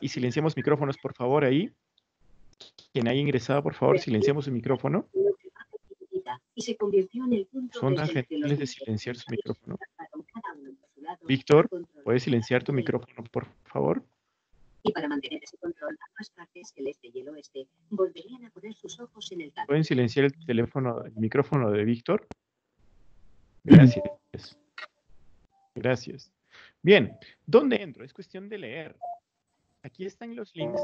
y silenciamos micrófonos, por favor, ahí. Quien haya ingresado, por favor, silenciamos su micrófono. Son tan gentiles de silenciar su micrófono. Víctor, ¿puedes silenciar tu micrófono, por favor? Y para mantener ese control, ambas partes, el este y el oeste, volverían a poner sus ojos en el tablero. ¿Pueden silenciar el teléfono, el micrófono de Víctor? Gracias. Gracias. Bien, ¿dónde entro? Es cuestión de leer. Aquí están los links.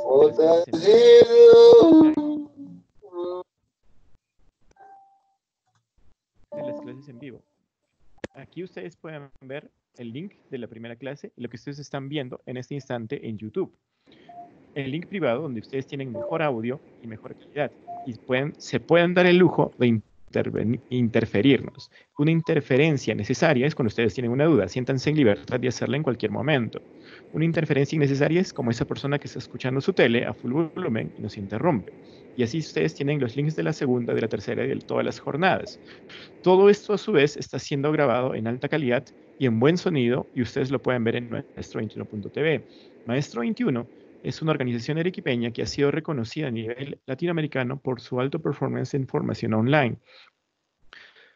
De las clases en vivo. Aquí ustedes pueden ver el link de la primera clase y lo que ustedes están viendo en este instante en YouTube. El link privado donde ustedes tienen mejor audio y mejor calidad y pueden, se pueden dar el lujo de interferirnos. Una interferencia necesaria es cuando ustedes tienen una duda, siéntanse en libertad de hacerla en cualquier momento. Una interferencia innecesaria es como esa persona que está escuchando su tele a full volumen y nos interrumpe. Y así ustedes tienen los links de la segunda, de la tercera y de todas las jornadas. Todo esto a su vez está siendo grabado en alta calidad y en buen sonido y ustedes lo pueden ver en maestro21.tv. Maestro 21 es una organización arequipeña que ha sido reconocida a nivel latinoamericano por su alto performance en formación online.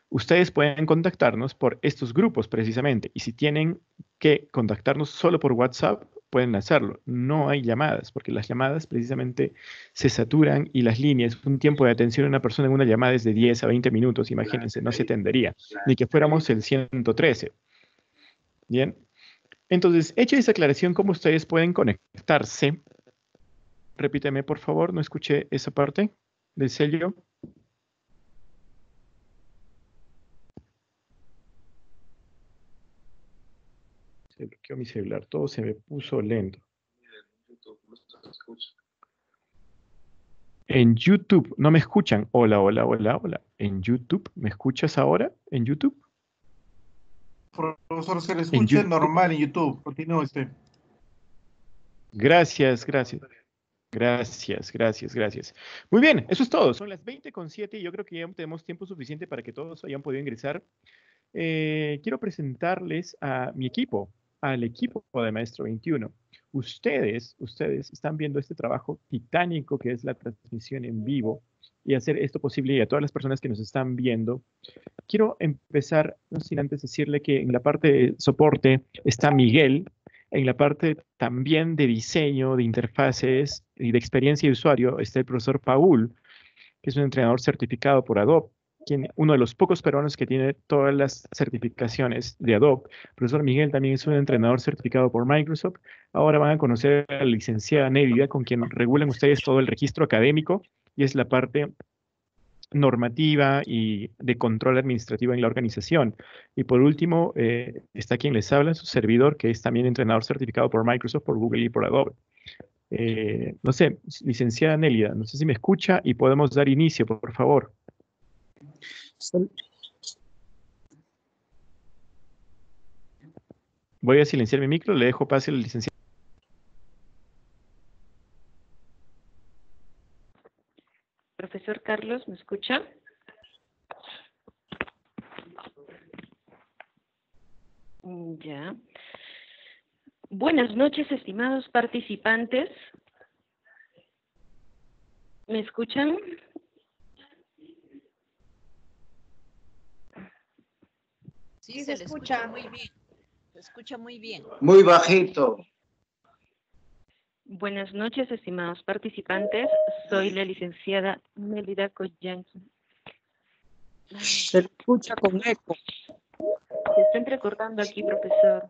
Ustedes pueden contactarnos por estos grupos precisamente y si tienen que contactarnos solo por WhatsApp, pueden hacerlo. No hay llamadas, porque las llamadas precisamente se saturan y las líneas, un tiempo de atención a una persona en una llamada es de 10 a 20 minutos, imagínense, no se atendería, ni que fuéramos el 113. Bien. Entonces, hecha esa aclaración, ¿cómo ustedes pueden conectarse? Repíteme, por favor, no escuché esa parte del sello. Se bloqueó mi celular, todo se me puso lento. En YouTube, ¿no me escuchan? Hola, hola, hola, hola. ¿En YouTube? ¿Me escuchas ahora? ¿En YouTube? Profesor, se le escucha normal en YouTube. Continúe usted. Gracias, gracias. Gracias, gracias, gracias. Muy bien, eso es todo. Son las 20 con 7 y yo creo que ya tenemos tiempo suficiente para que todos hayan podido ingresar. Eh, quiero presentarles a mi equipo, al equipo de Maestro 21. Ustedes, ustedes están viendo este trabajo titánico que es la transmisión en vivo y hacer esto posible y a todas las personas que nos están viendo. Quiero empezar, no sin antes decirle que en la parte de soporte está Miguel, en la parte también de diseño, de interfaces y de experiencia de usuario está el profesor Paul, que es un entrenador certificado por Adobe, quien, uno de los pocos peruanos que tiene todas las certificaciones de Adobe. Profesor Miguel también es un entrenador certificado por Microsoft. Ahora van a conocer a la licenciada Nélida, con quien regulan ustedes todo el registro académico y es la parte normativa y de control administrativo en la organización. Y por último, eh, está quien les habla, su servidor, que es también entrenador certificado por Microsoft, por Google y por Adobe. Eh, no sé, licenciada Nélida, no sé si me escucha y podemos dar inicio, por favor. Voy a silenciar mi micro, le dejo pase al licenciado. Profesor Carlos, ¿me escucha? Ya. Buenas noches, estimados participantes. ¿Me escuchan? Sí, se, le escucha muy bien. Se escucha muy bien. Muy bajito. Buenas noches, estimados participantes. Soy la licenciada Melida Coyanqui. Se escucha con eco. Se está entrecortando aquí, profesor.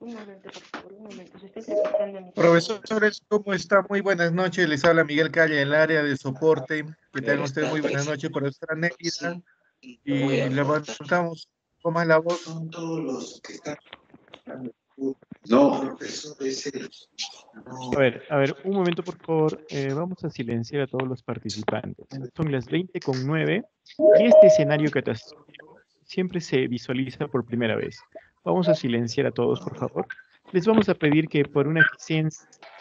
Un momento, por favor, un momento. Se está entrecortando. Profesores, ¿cómo está? Muy buenas noches. Les habla Miguel Calle del área de soporte. Que tengan ustedes muy buenas noches, profesora Nélida. Y levantamos poco más la voz. Todos los que están no, A ver, a ver, un momento por favor. Eh, vamos a silenciar a todos los participantes. Son las 20 con 9 y este escenario catastrófico siempre se visualiza por primera vez. Vamos a silenciar a todos, por favor. Les vamos a pedir que por una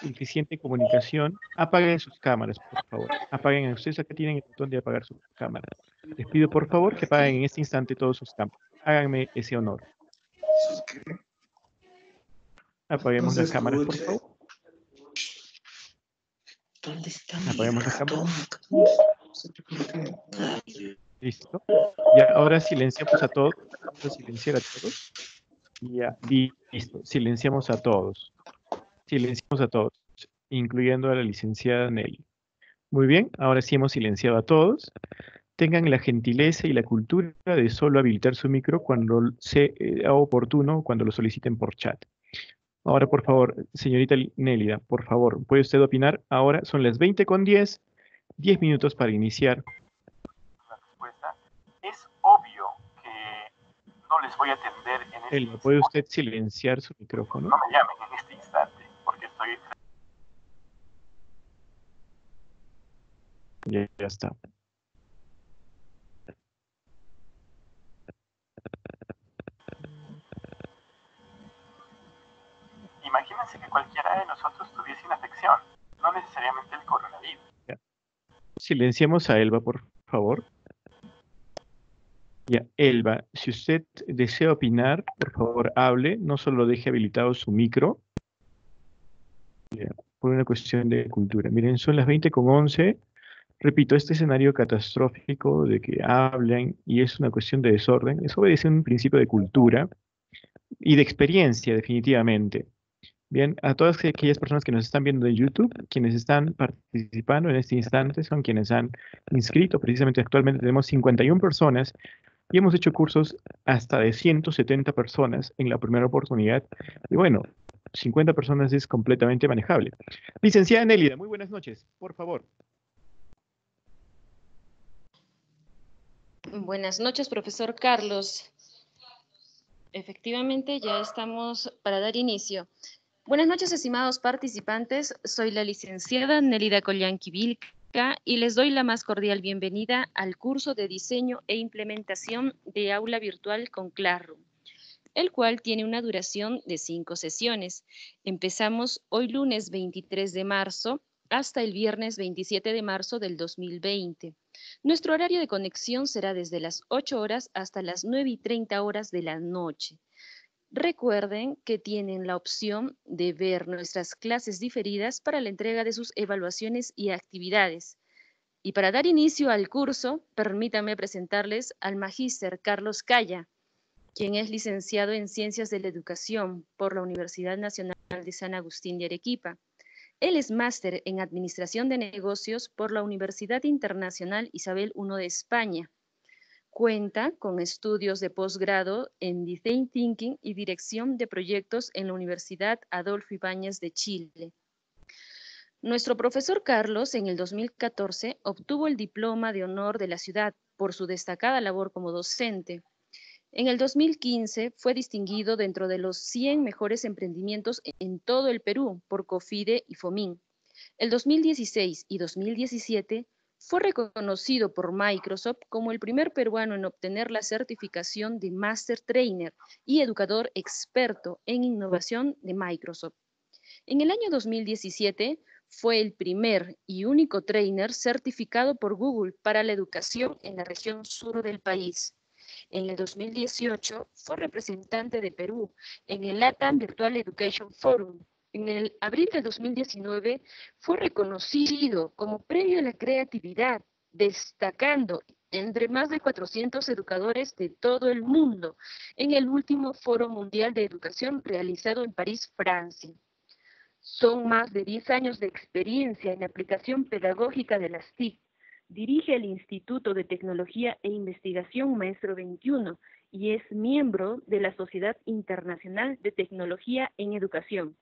eficiente comunicación apaguen sus cámaras, por favor. Apaguen, ustedes acá tienen el botón de apagar sus cámaras. Les pido por favor que apaguen en este instante todos sus cámaras. Háganme ese honor. Apaguemos las cámaras, por favor. ¿Dónde está Apaguemos las cámaras. Listo. Y ahora silenciamos a todos. Vamos a silenciar a todos. Ya, listo. Silenciamos a todos. Silenciamos a todos, incluyendo a la licenciada Nelly. Muy bien, ahora sí hemos silenciado a todos. Tengan la gentileza y la cultura de solo habilitar su micro cuando sea eh, oportuno, cuando lo soliciten por chat. Ahora, por favor, señorita Nélida, por favor, ¿puede usted opinar? Ahora son las 20 con 10, 10 minutos para iniciar. La respuesta es obvio que no les voy a atender en este Elba, ¿puede usted silenciar su micrófono? No me llamen en este instante, porque estoy... Ya, ya está. Imagínense que cualquiera de nosotros tuviese una afección, no necesariamente el coronavirus. Silenciemos a Elba, por favor. Ya, Elba, si usted desea opinar, por favor hable, no solo deje habilitado su micro. por una cuestión de cultura. Miren, son las 20 con 11. Repito, este escenario catastrófico de que hablen y es una cuestión de desorden, eso obedece a un principio de cultura y de experiencia, definitivamente. Bien, a todas aquellas personas que nos están viendo en YouTube, quienes están participando en este instante son quienes han inscrito. Precisamente actualmente tenemos 51 personas y hemos hecho cursos hasta de 170 personas en la primera oportunidad. Y bueno, 50 personas es completamente manejable. Licenciada Nélida, muy buenas noches, por favor. Buenas noches, profesor Carlos. Efectivamente, ya estamos para dar inicio. Buenas noches, estimados participantes. Soy la licenciada Nelida Vilca y les doy la más cordial bienvenida al curso de diseño e implementación de aula virtual con Classroom, el cual tiene una duración de cinco sesiones. Empezamos hoy lunes 23 de marzo hasta el viernes 27 de marzo del 2020. Nuestro horario de conexión será desde las 8 horas hasta las 9 y 30 horas de la noche. Recuerden que tienen la opción de ver nuestras clases diferidas para la entrega de sus evaluaciones y actividades. Y para dar inicio al curso, permítanme presentarles al magíster Carlos Calla, quien es licenciado en Ciencias de la Educación por la Universidad Nacional de San Agustín de Arequipa. Él es máster en Administración de Negocios por la Universidad Internacional Isabel I de España Cuenta con estudios de posgrado en Design Thinking y Dirección de Proyectos en la Universidad Adolfo Ibáñez de Chile. Nuestro profesor Carlos en el 2014 obtuvo el diploma de honor de la ciudad por su destacada labor como docente. En el 2015 fue distinguido dentro de los 100 mejores emprendimientos en todo el Perú por COFIDE y FOMIN. El 2016 y 2017 fue reconocido por Microsoft como el primer peruano en obtener la certificación de Master Trainer y educador experto en innovación de Microsoft. En el año 2017 fue el primer y único trainer certificado por Google para la educación en la región sur del país. En el 2018 fue representante de Perú en el LATAM Virtual Education Forum en el abril de 2019 fue reconocido como premio a la creatividad, destacando entre más de 400 educadores de todo el mundo en el último Foro Mundial de Educación realizado en París, Francia. Son más de 10 años de experiencia en aplicación pedagógica de las TIC. Dirige el Instituto de Tecnología e Investigación Maestro 21 y es miembro de la Sociedad Internacional de Tecnología en Educación.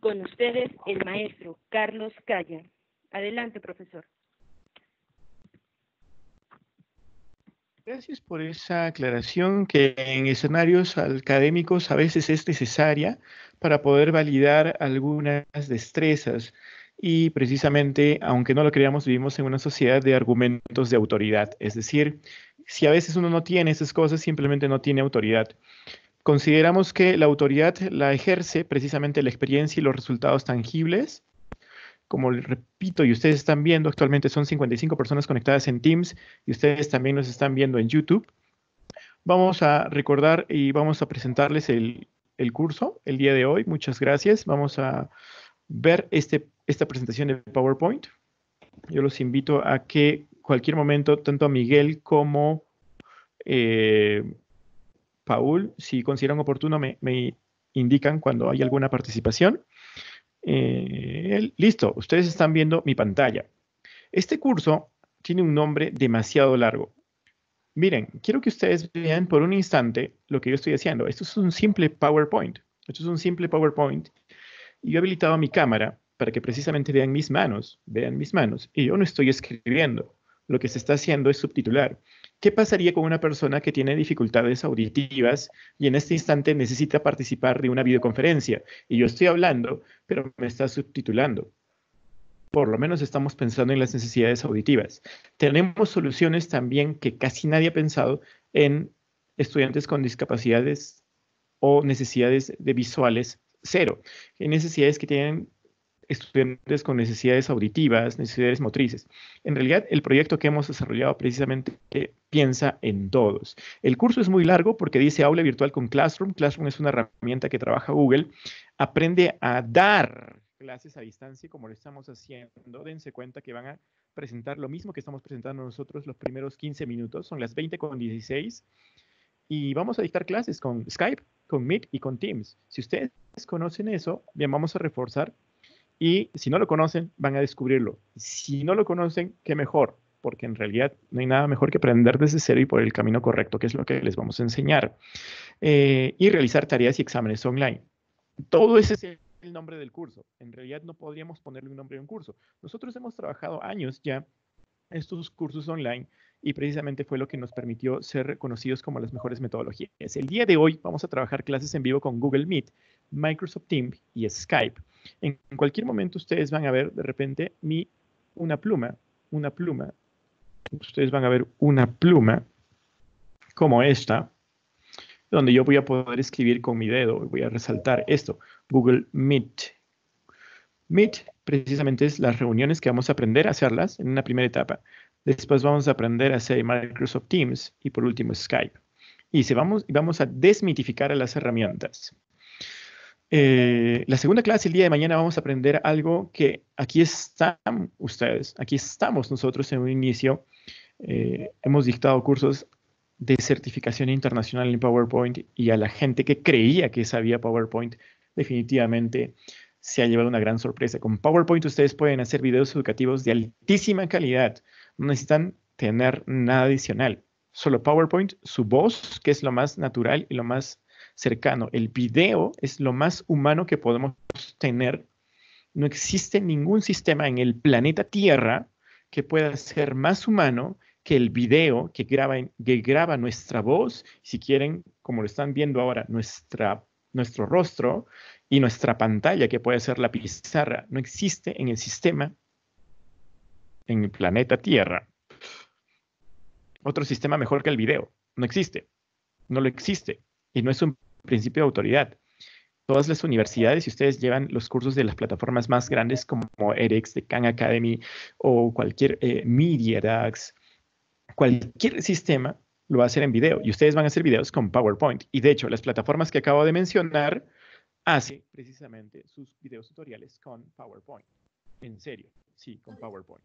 Con ustedes, el maestro Carlos Calla. Adelante, profesor. Gracias por esa aclaración que en escenarios académicos a veces es necesaria para poder validar algunas destrezas. Y precisamente, aunque no lo creamos, vivimos en una sociedad de argumentos de autoridad. Es decir, si a veces uno no tiene esas cosas, simplemente no tiene autoridad. Consideramos que la autoridad la ejerce precisamente la experiencia y los resultados tangibles. Como repito, y ustedes están viendo, actualmente son 55 personas conectadas en Teams y ustedes también nos están viendo en YouTube. Vamos a recordar y vamos a presentarles el el curso el día de hoy. Muchas gracias. Vamos a ver este, esta presentación de PowerPoint. Yo los invito a que cualquier momento, tanto a Miguel como eh, Paul, si consideran oportuno, me, indican cuando hay alguna participación. Eh, listo, ustedes están viendo mi pantalla. Este curso tiene un nombre demasiado largo. Miren, quiero que ustedes vean por un instante lo que yo estoy haciendo. Esto es un simple PowerPoint. Esto es un simple PowerPoint. Y yo he habilitado mi cámara para que precisamente vean mis manos, vean mis manos. Y yo no estoy escribiendo. Lo que se está haciendo es subtitular. ¿Qué pasaría con una persona que tiene dificultades auditivas y en este instante necesita participar de una videoconferencia? Y yo estoy hablando, pero me está subtitulando por lo menos estamos pensando en las necesidades auditivas. Tenemos soluciones también que casi nadie ha pensado en estudiantes con discapacidades o necesidades de visuales cero, en necesidades que tienen estudiantes con necesidades auditivas, necesidades motrices. En realidad, el proyecto que hemos desarrollado precisamente piensa en todos. El curso es muy largo porque dice aula virtual con Classroom. Classroom es una herramienta que trabaja Google. Aprende a dar clases a distancia como lo estamos haciendo, dense cuenta que van a presentar lo mismo que estamos presentando nosotros los primeros 15 minutos, son las 20 con 16, y vamos a dictar clases con Skype, con Meet y con Teams. Si ustedes conocen eso, bien, vamos a reforzar, y si no lo conocen, van a descubrirlo. Si no lo conocen, qué mejor, porque en realidad no hay nada mejor que aprender desde cero y por el camino correcto, que es lo que les vamos a enseñar, eh, y realizar tareas y exámenes online. Todo ese el nombre del curso. En realidad no podríamos ponerle un nombre a un curso. Nosotros hemos trabajado años ya estos cursos online y precisamente fue lo que nos permitió ser reconocidos como las mejores metodologías. El día de hoy vamos a trabajar clases en vivo con Google Meet, Microsoft Teams y Skype. En cualquier momento ustedes van a ver de repente mi, una pluma, una pluma. Ustedes van a ver una pluma como esta, donde yo voy a poder escribir con mi dedo. Voy a resaltar esto, Google Meet. Meet precisamente es las reuniones que vamos a aprender a hacerlas en una primera etapa. Después vamos a aprender a hacer Microsoft Teams y por último Skype. Y se vamos, vamos a desmitificar a las herramientas. Eh, la segunda clase el día de mañana vamos a aprender algo que aquí están ustedes, aquí estamos nosotros en un inicio. Eh, hemos dictado cursos de certificación internacional en PowerPoint y a la gente que creía que sabía PowerPoint, definitivamente se ha llevado una gran sorpresa. Con PowerPoint ustedes pueden hacer videos educativos de altísima calidad. No necesitan tener nada adicional. Solo PowerPoint, su voz, que es lo más natural y lo más cercano. El video es lo más humano que podemos tener. No existe ningún sistema en el planeta Tierra que pueda ser más humano que el video que graba, que graba nuestra voz, si quieren, como lo están viendo ahora, nuestra, nuestro rostro y nuestra pantalla, que puede ser la pizarra, no existe en el sistema, en el planeta Tierra. Otro sistema mejor que el video. No existe. No lo existe. Y no es un principio de autoridad. Todas las universidades, si ustedes llevan los cursos de las plataformas más grandes como de Khan Academy o cualquier eh, MediaDAX, cualquier sistema lo va a hacer en video y ustedes van a hacer videos con PowerPoint. Y de hecho, las plataformas que acabo de mencionar hacen precisamente sus videos tutoriales con PowerPoint. En serio, sí, con PowerPoint.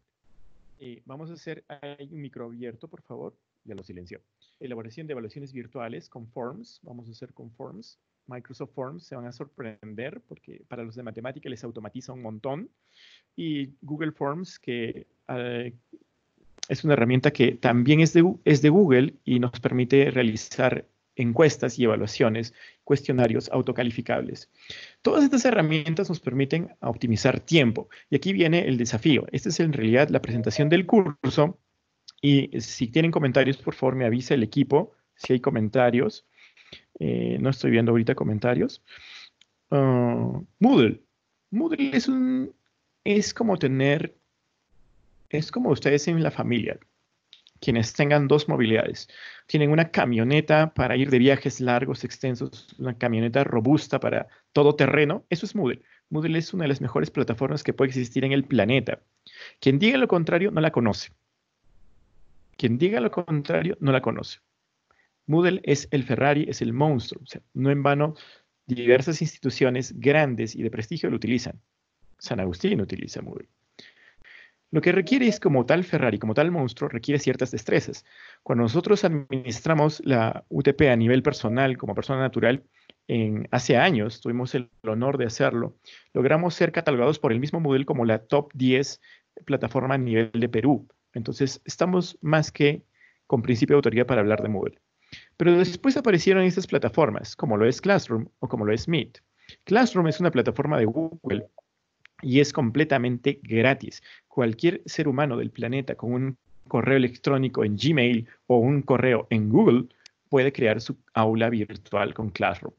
Eh, vamos a hacer ahí un micro abierto, por favor. Ya lo silenció. Elaboración de evaluaciones virtuales con Forms. Vamos a hacer con Forms. Microsoft Forms se van a sorprender porque para los de matemática les automatiza un montón. Y Google Forms que eh, es una herramienta que también es de, es de Google y nos permite realizar encuestas y evaluaciones, cuestionarios autocalificables. Todas estas herramientas nos permiten optimizar tiempo. Y aquí viene el desafío. Esta es en realidad la presentación del curso. Y si tienen comentarios, por favor, me avisa el equipo si hay comentarios. Eh, no estoy viendo ahorita comentarios. Ah, Moodle. Moodle es, un, es como tener es como ustedes en la familia, quienes tengan dos movilidades. Tienen una camioneta para ir de viajes largos, extensos, una camioneta robusta para todo terreno. Eso es Moodle. Moodle es una de las mejores plataformas que puede existir en el planeta. Quien diga lo contrario no la conoce. Quien diga lo contrario no la conoce. Moodle es el Ferrari, es el monstruo. no en vano diversas instituciones grandes y de prestigio lo utilizan. San Agustín utiliza Moodle. Lo que requiere es como tal Ferrari, como tal monstruo, requiere ciertas destrezas. Cuando nosotros administramos la UTP a nivel personal, como persona natural, en, hace años tuvimos el honor de hacerlo, logramos ser catalogados por el mismo Moodle como la top 10 plataforma a nivel de Perú. Entonces, estamos más que con principio de autoridad para hablar de Moodle. Pero después aparecieron estas plataformas, como lo es Classroom o como lo es Meet. Classroom es una plataforma de Google y es completamente gratis. Cualquier ser humano del planeta con un correo electrónico en Gmail o un correo en Google puede crear su aula virtual con Classroom.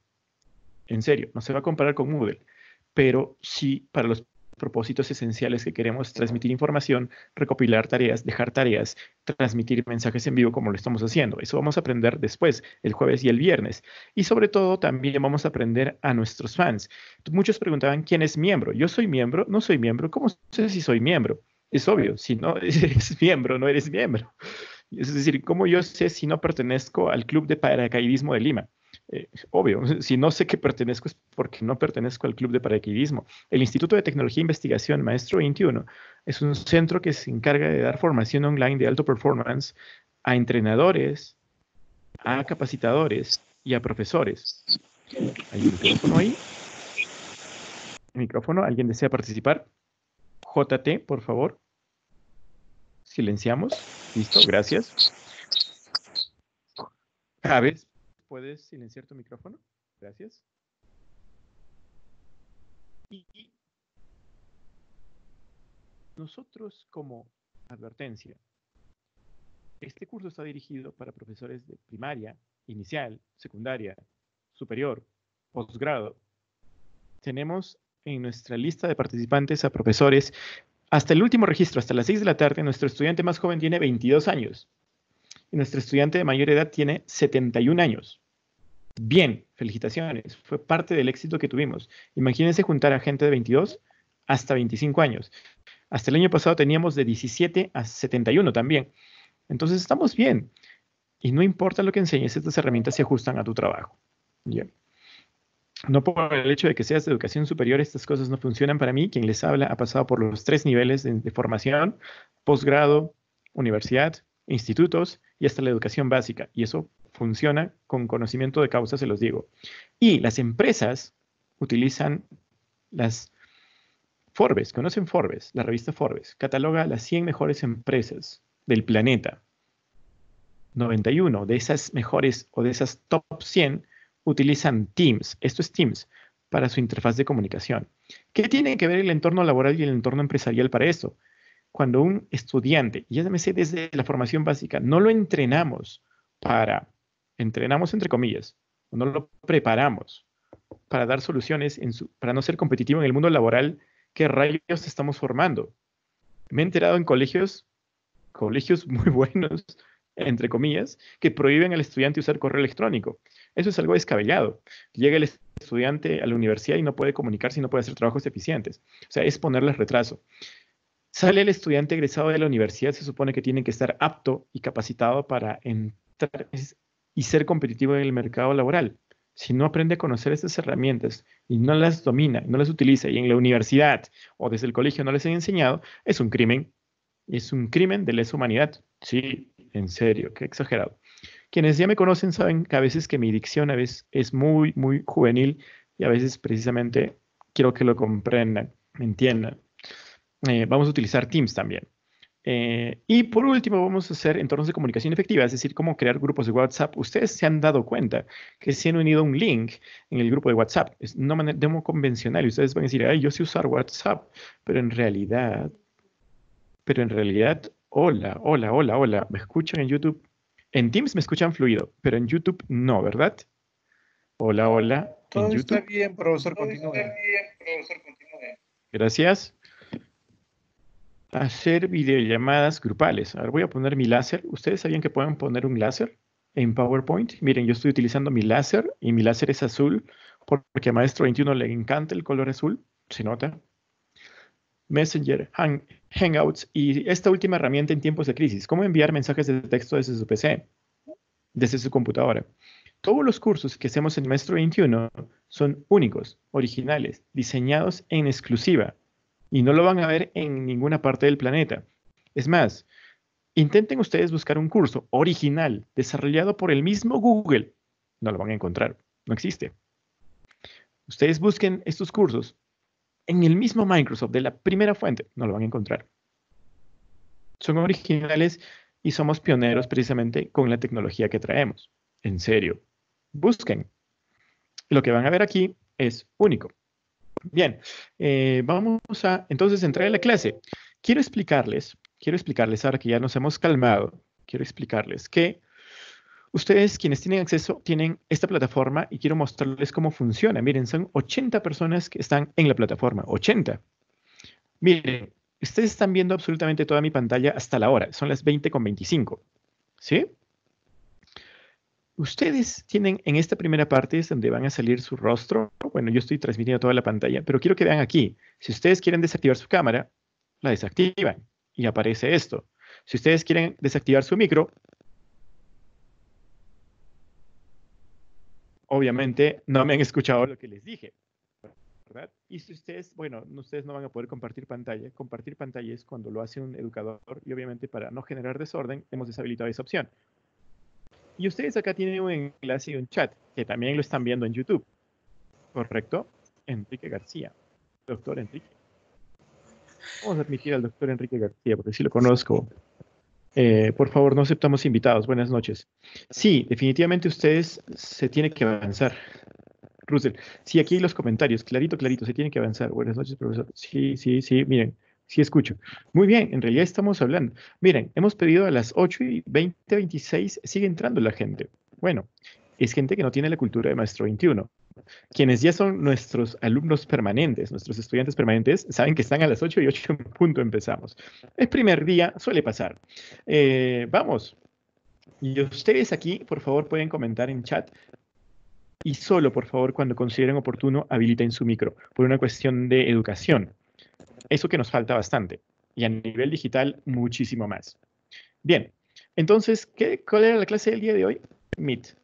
En serio, no se va a comparar con Moodle, pero sí para los propósitos esenciales que queremos transmitir información, recopilar tareas, dejar tareas, transmitir mensajes en vivo como lo estamos haciendo. Eso vamos a aprender después, el jueves y el viernes. Y sobre todo también vamos a aprender a nuestros fans. Muchos preguntaban, ¿quién es miembro? Yo soy miembro, no soy miembro, ¿cómo sé si soy miembro? Es obvio, si no eres miembro, no eres miembro. Es decir, ¿cómo yo sé si no pertenezco al Club de Paracaidismo de Lima? Eh, obvio, si no sé que pertenezco es porque no pertenezco al club de paracaidismo. El Instituto de Tecnología e Investigación Maestro 21 es un centro que se encarga de dar formación online de alto performance a entrenadores, a capacitadores y a profesores. ¿Hay un micrófono ahí? micrófono? ¿Alguien desea participar? JT, por favor. Silenciamos. Listo, gracias. Javes, ¿Puedes silenciar tu micrófono? Gracias. Y nosotros como advertencia, este curso está dirigido para profesores de primaria, inicial, secundaria, superior, posgrado. Tenemos en nuestra lista de participantes a profesores hasta el último registro, hasta las 6 de la tarde, nuestro estudiante más joven tiene 22 años y nuestro estudiante de mayor edad tiene 71 años. Bien, felicitaciones. Fue parte del éxito que tuvimos. Imagínense juntar a gente de 22 hasta 25 años. Hasta el año pasado teníamos de 17 a 71 también. Entonces estamos bien. Y no importa lo que enseñes, estas herramientas se ajustan a tu trabajo. Bien. No por el hecho de que seas de educación superior, estas cosas no funcionan para mí. Quien les habla ha pasado por los tres niveles de, formación, posgrado, universidad, institutos y hasta la educación básica. Y eso funciona con conocimiento de causa, se los digo. Y las empresas utilizan las Forbes, ¿conocen Forbes? La revista Forbes cataloga las 100 mejores empresas del planeta. 91 de esas mejores o de esas top 100 utilizan Teams. Esto es Teams para su interfaz de comunicación. ¿Qué tiene que ver el entorno laboral y el entorno empresarial para eso? Cuando un estudiante, ya me sé desde la formación básica, no lo entrenamos para entrenamos entre comillas, no lo preparamos para dar soluciones, en para no ser competitivo en el mundo laboral, ¿qué rayos estamos formando? Me he enterado en colegios, colegios muy buenos, entre comillas, que prohíben al estudiante usar correo electrónico. Eso es algo descabellado. Llega el estudiante a la universidad y no puede comunicarse y no puede hacer trabajos eficientes. O sea, es ponerles retraso. Sale el estudiante egresado de la universidad, se supone que tiene que estar apto y capacitado para entrar, y ser competitivo en el mercado laboral. Si no aprende a conocer estas herramientas y no las domina, no las utiliza y en la universidad o desde el colegio no les han enseñado, es un crimen. Es un crimen de lesa humanidad. Sí, en serio, qué exagerado. Quienes ya me conocen saben que a veces que mi dicción a veces es muy, muy juvenil y a veces precisamente quiero que lo comprendan, entiendan. Eh, vamos a utilizar Teams también. Eh, y por último, vamos a hacer entornos de comunicación efectiva, es decir, cómo crear grupos de WhatsApp. Ustedes se han dado cuenta que se han unido un link en el grupo de WhatsApp. Es una manera demo convencional y ustedes van a decir, ay, yo sé usar WhatsApp, pero en realidad, pero en realidad, hola, hola, hola, hola, ¿me escuchan en YouTube? En Teams me escuchan fluido, pero en YouTube no, ¿verdad? Hola, hola. Todo está bien, profesor, continúe. Está bien, profesor, continúe. Gracias hacer videollamadas grupales. Ahora voy a poner mi láser. ¿Ustedes sabían que pueden poner un láser en PowerPoint? Miren, yo estoy utilizando mi láser y mi láser es azul porque a Maestro 21 le encanta el color azul. ¿Se nota? Messenger, Hangouts y esta última herramienta en tiempos de crisis. ¿Cómo enviar mensajes de texto desde su PC? Desde su computadora. todos los cursos que hacemos en Maestro 21 son únicos, originales, diseñados en exclusiva y no lo van a ver en ninguna parte del planeta. Es más, intenten ustedes buscar un curso original desarrollado por el mismo Google. No lo van a encontrar, no existe. Ustedes busquen estos cursos en el mismo Microsoft de la primera fuente, no lo van a encontrar. Son originales y somos pioneros precisamente con la tecnología que traemos. En serio, busquen. Lo que van a ver aquí es único. Bien, eh, vamos a entonces entrar en la clase. Quiero explicarles, quiero explicarles ahora que ya nos hemos calmado, quiero explicarles que ustedes quienes tienen acceso tienen esta plataforma y quiero mostrarles cómo funciona. Miren, son 80 personas que están en la plataforma, 80. Miren, ustedes están viendo absolutamente toda mi pantalla hasta la hora, son las 20 con 25. ¿Sí? Ustedes tienen en esta primera parte donde van a salir su rostro. Bueno, yo estoy transmitiendo toda la pantalla, pero quiero que vean aquí. Si ustedes quieren desactivar su cámara, la desactivan y aparece esto. Si ustedes quieren desactivar su micro, obviamente no me han escuchado lo que les dije. Y si ustedes, bueno, ustedes no van a poder compartir pantalla. Compartir pantalla es cuando lo hace un educador y obviamente para no generar desorden hemos deshabilitado esa opción. Y ustedes acá tienen un enlace y un chat, que también lo están viendo en YouTube. ¿Correcto? Enrique García. Doctor Enrique. Vamos a admitir al doctor Enrique García, porque sí lo conozco. Eh, por favor, no aceptamos invitados. Buenas noches. Sí, definitivamente ustedes se tienen que avanzar. Russell, sí, aquí los comentarios, clarito, clarito, se tiene que avanzar. Buenas noches, profesor. Sí, sí, sí, miren, Sí, escucho. Muy bien, en realidad estamos hablando. Miren, hemos pedido a las 8 y 20, 26, sigue entrando la gente. Bueno, es gente que no tiene la cultura de Maestro 21. Quienes ya son nuestros alumnos permanentes, nuestros estudiantes permanentes, saben que están a las 8 y 8 en punto empezamos. El primer día suele pasar. Eh, vamos. Y ustedes aquí, por favor, pueden comentar en chat y solo, por favor, cuando consideren oportuno, habiliten su micro, por una cuestión de educación. Eso que nos falta bastante. Y a nivel digital, muchísimo más. Bien, entonces, ¿qué, ¿cuál era la clase del día de hoy? Meet.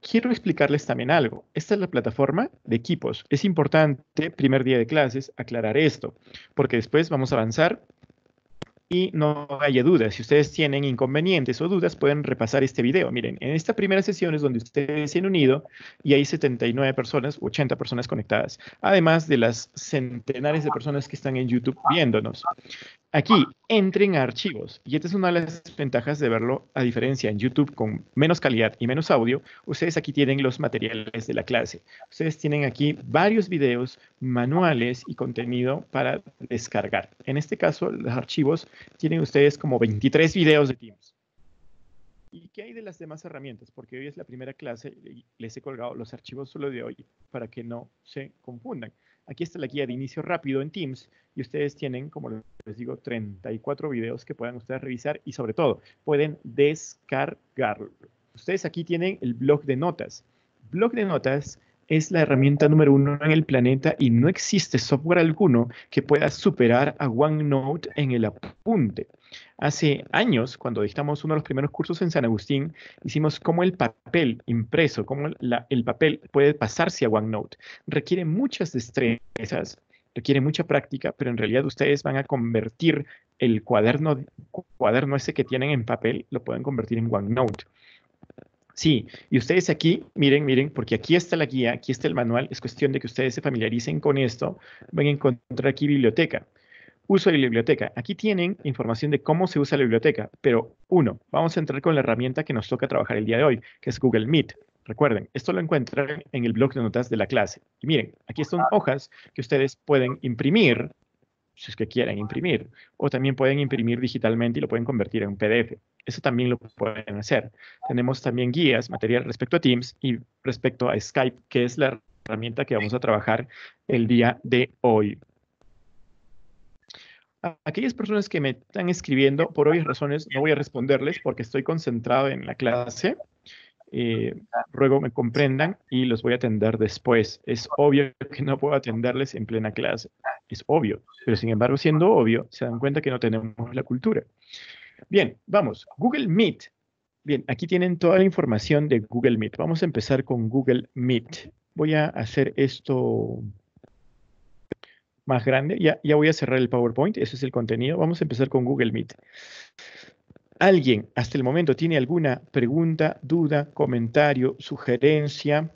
quiero explicarles también algo. Esta es la plataforma de equipos. Es importante, primer día de clases, aclarar esto, porque después vamos a avanzar y no haya dudas. Si ustedes tienen inconvenientes o dudas, pueden repasar este video. Miren, en esta primera sesión es donde ustedes se han unido y hay 79 personas, 80 personas conectadas, además de las centenares de personas que están en YouTube viéndonos. Aquí, entren a archivos. Y esta es una de las ventajas de verlo, a diferencia en YouTube con menos calidad y menos audio, ustedes aquí tienen los materiales de la clase. Ustedes tienen aquí varios videos, manuales y contenido para descargar. En este caso, los archivos tienen ustedes como 23 videos de Teams. ¿Y qué hay de las demás herramientas? Porque hoy es la primera clase y les he colgado los archivos solo de hoy para que no se confundan. Aquí está la guía de inicio rápido en Teams y ustedes tienen, como les digo, 34 videos que puedan ustedes revisar y sobre todo pueden descargarlo. Ustedes aquí tienen el blog de notas. Blog de notas es la herramienta número uno en el planeta y no existe software alguno que pueda superar a OneNote en el apunte. Hace años, cuando dictamos uno de los primeros cursos en San Agustín, hicimos cómo el papel impreso, cómo el papel puede pasarse a OneNote. Requiere muchas destrezas, requiere mucha práctica, pero en realidad ustedes van a convertir el cuaderno, cuaderno ese que tienen en papel, lo pueden convertir en OneNote. Sí, y ustedes aquí, miren, miren, porque aquí está la guía, aquí está el manual, es cuestión de que ustedes se familiaricen con esto, van a encontrar aquí biblioteca. Uso de la biblioteca. Aquí tienen información de cómo se usa la biblioteca, pero uno, vamos a entrar con la herramienta que nos toca trabajar el día de hoy, que es Google Meet. Recuerden, esto lo encuentran en el blog de notas de la clase. Y miren, aquí están hojas que ustedes pueden imprimir, si es que quieren imprimir, o también pueden imprimir digitalmente y lo pueden convertir en un PDF. Eso también lo pueden hacer. Tenemos también guías, material respecto a Teams y respecto a Skype, que es la herramienta que vamos a trabajar el día de hoy aquellas personas que me están escribiendo, por obvias razones, no voy a responderles porque estoy concentrado en la clase. Eh, ruego me comprendan y los voy a atender después. Es obvio que no puedo atenderles en plena clase. Es obvio. Pero sin embargo, siendo obvio, se dan cuenta que no tenemos la cultura. Bien, vamos. Google Meet. Bien, aquí tienen toda la información de Google Meet. Vamos a empezar con Google Meet. Voy a hacer esto más grande. Ya, ya voy a cerrar el PowerPoint. Ese es el contenido. Vamos a empezar con Google Meet. ¿Alguien hasta el momento tiene alguna pregunta, duda, comentario, sugerencia?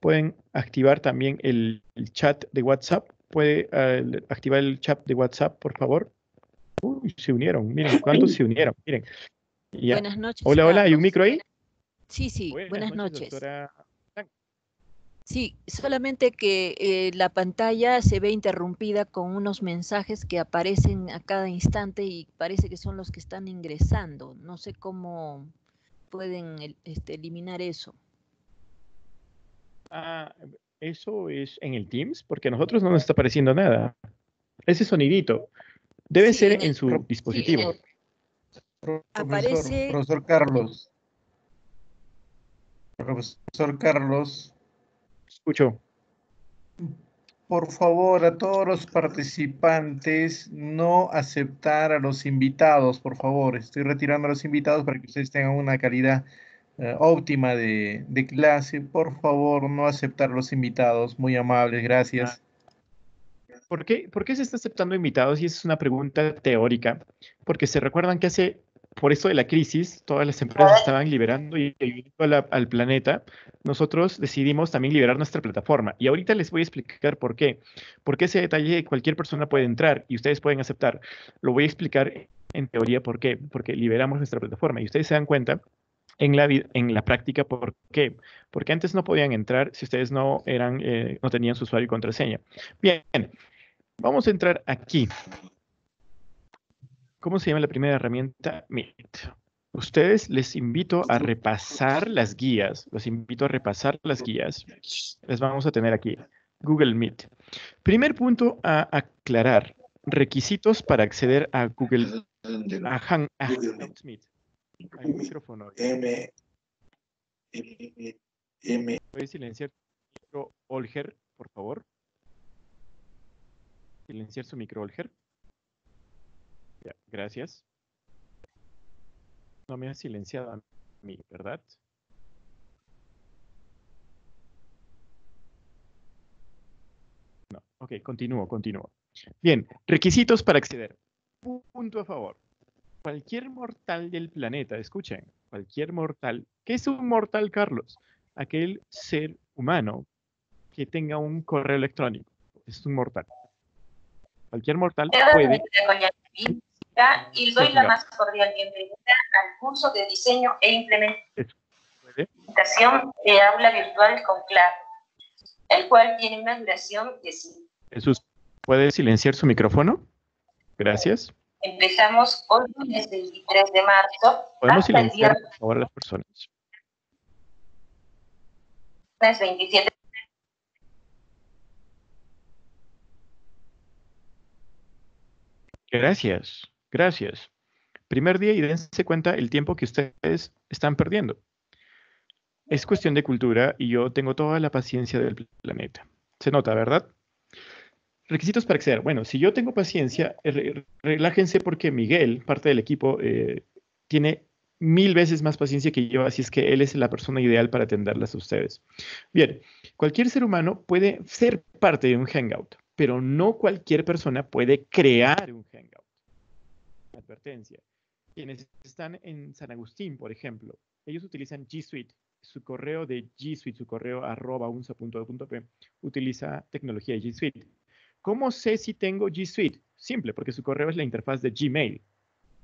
Pueden activar también el, chat de WhatsApp. ¿Puede eh, activar el chat de WhatsApp, por favor? Uy, se unieron. Miren, ¿cuántos se unieron? Miren. Buenas noches. Hola, hola. ¿Hay un micro ahí? Sí, sí. Buenas, noches. Sí, solamente que eh, la pantalla se ve interrumpida con unos mensajes que aparecen a cada instante y parece que son los que están ingresando. No sé cómo pueden este, eliminar eso. Ah, eso es en el Teams, porque a nosotros no nos está apareciendo nada. Ese sonidito debe ser en, su dispositivo. Aparece... Profesor Carlos. Profesor Carlos escucho. Por favor, a todos los participantes, no aceptar a los invitados, por favor. Estoy retirando a los invitados para que ustedes tengan una calidad eh, óptima de, clase. Por favor, no aceptar a los invitados. Muy amables, gracias. ¿Por qué, ¿Por qué se está aceptando invitados? Y esa es una pregunta teórica. Porque se recuerdan que hace por eso de la crisis, todas las empresas estaban liberando y al, al planeta. Nosotros decidimos también liberar nuestra plataforma. Y ahorita les voy a explicar por qué. Porque ese detalle cualquier persona puede entrar y ustedes pueden aceptar. Lo voy a explicar en teoría por qué. Porque liberamos nuestra plataforma. Y ustedes se dan cuenta en la, en la práctica por qué. Porque antes no podían entrar si ustedes no, eran, eh, no tenían su usuario y contraseña. Bien, vamos a entrar aquí. ¿Cómo se llama la primera herramienta? Meet. Ustedes les invito a repasar las guías. Los invito a repasar las guías. Las vamos a tener aquí. Google Meet. Primer punto a aclarar. Requisitos para acceder a Google a, Hang, Meet. Hay un micrófono. M, M, ¿Puedes silenciar su micro Olger, por favor? Silenciar su micro Olger gracias. No me ha silenciado a mí, ¿verdad? No, ok, continúo, continúo. Bien, requisitos para acceder. Punto a favor. Cualquier mortal del planeta, escuchen, cualquier mortal. ¿Qué es un mortal, Carlos? Aquel ser humano que tenga un correo electrónico. Es un mortal. Cualquier mortal puede y doy la más cordial bienvenida al curso de diseño e implementación de aula virtual con Claro, el cual tiene una duración de 5. Jesús, ¿puede silenciar su micrófono? Gracias. Empezamos hoy lunes 23 de marzo. Podemos silenciar, por favor, a las personas. 27 Gracias. Gracias. Primer día y dense cuenta el tiempo que ustedes están perdiendo. Es cuestión de cultura y yo tengo toda la paciencia del planeta. Se nota, ¿verdad? Requisitos para acceder. Bueno, si yo tengo paciencia, relájense porque Miguel, parte del equipo, eh, tiene mil veces más paciencia que yo, así es que él es la persona ideal para atenderlas a ustedes. Bien, cualquier ser humano puede ser parte de un Hangout, pero no cualquier persona puede crear un Hangout advertencia. Quienes están en San Agustín, por ejemplo, ellos utilizan G Suite. Su correo de G Suite, su correo arroba unsa.p, utiliza tecnología de G Suite. ¿Cómo sé si tengo G Suite? Simple, porque su correo es la interfaz de Gmail.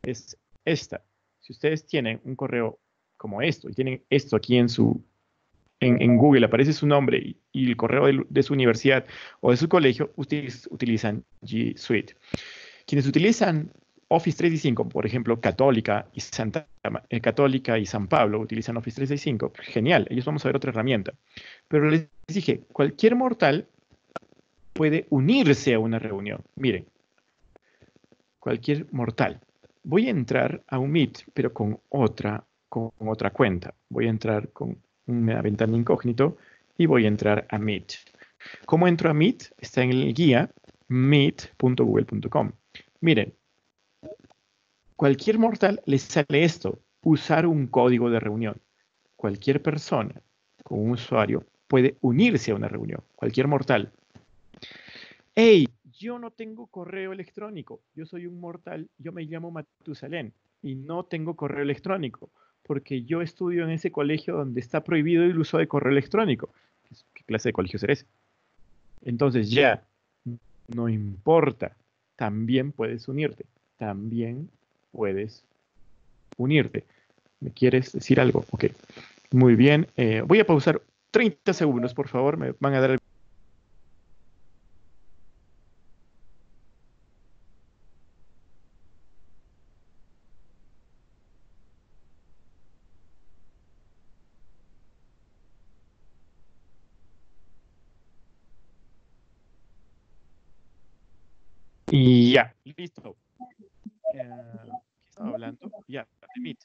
Es esta. Si ustedes tienen un correo como esto y tienen esto aquí en su en, Google aparece su nombre y, el correo de, de, su universidad o de su colegio, ustedes utilizan G Suite. Quienes utilizan Office 365, por ejemplo, Católica y, Santa, eh, Católica y San Pablo utilizan Office 365, genial, ellos vamos a ver otra herramienta. Pero les dije, cualquier mortal puede unirse a una reunión. Miren, cualquier mortal. Voy a entrar a un Meet, pero con otra, con otra cuenta. Voy a entrar con una ventana incógnito y voy a entrar a Meet. ¿Cómo entro a Meet? Está en el guía meet.google.com. Miren, cualquier mortal le sale esto, usar un código de reunión. Cualquier persona con un usuario puede unirse a una reunión, cualquier mortal. Hey, yo no tengo correo electrónico, yo soy un mortal, yo me llamo Matusalén y no tengo correo electrónico porque yo estudio en ese colegio donde está prohibido el uso de correo electrónico. ¿Qué clase de colegio será ese? Entonces ya, no importa, también puedes unirte, también puedes unirte. ¿Me quieres decir algo? Ok, muy bien. Eh, voy a pausar 30 segundos, por favor, me van a dar el ya, listo. Eh, ¿Qué estaba hablando? Ya, de Meet.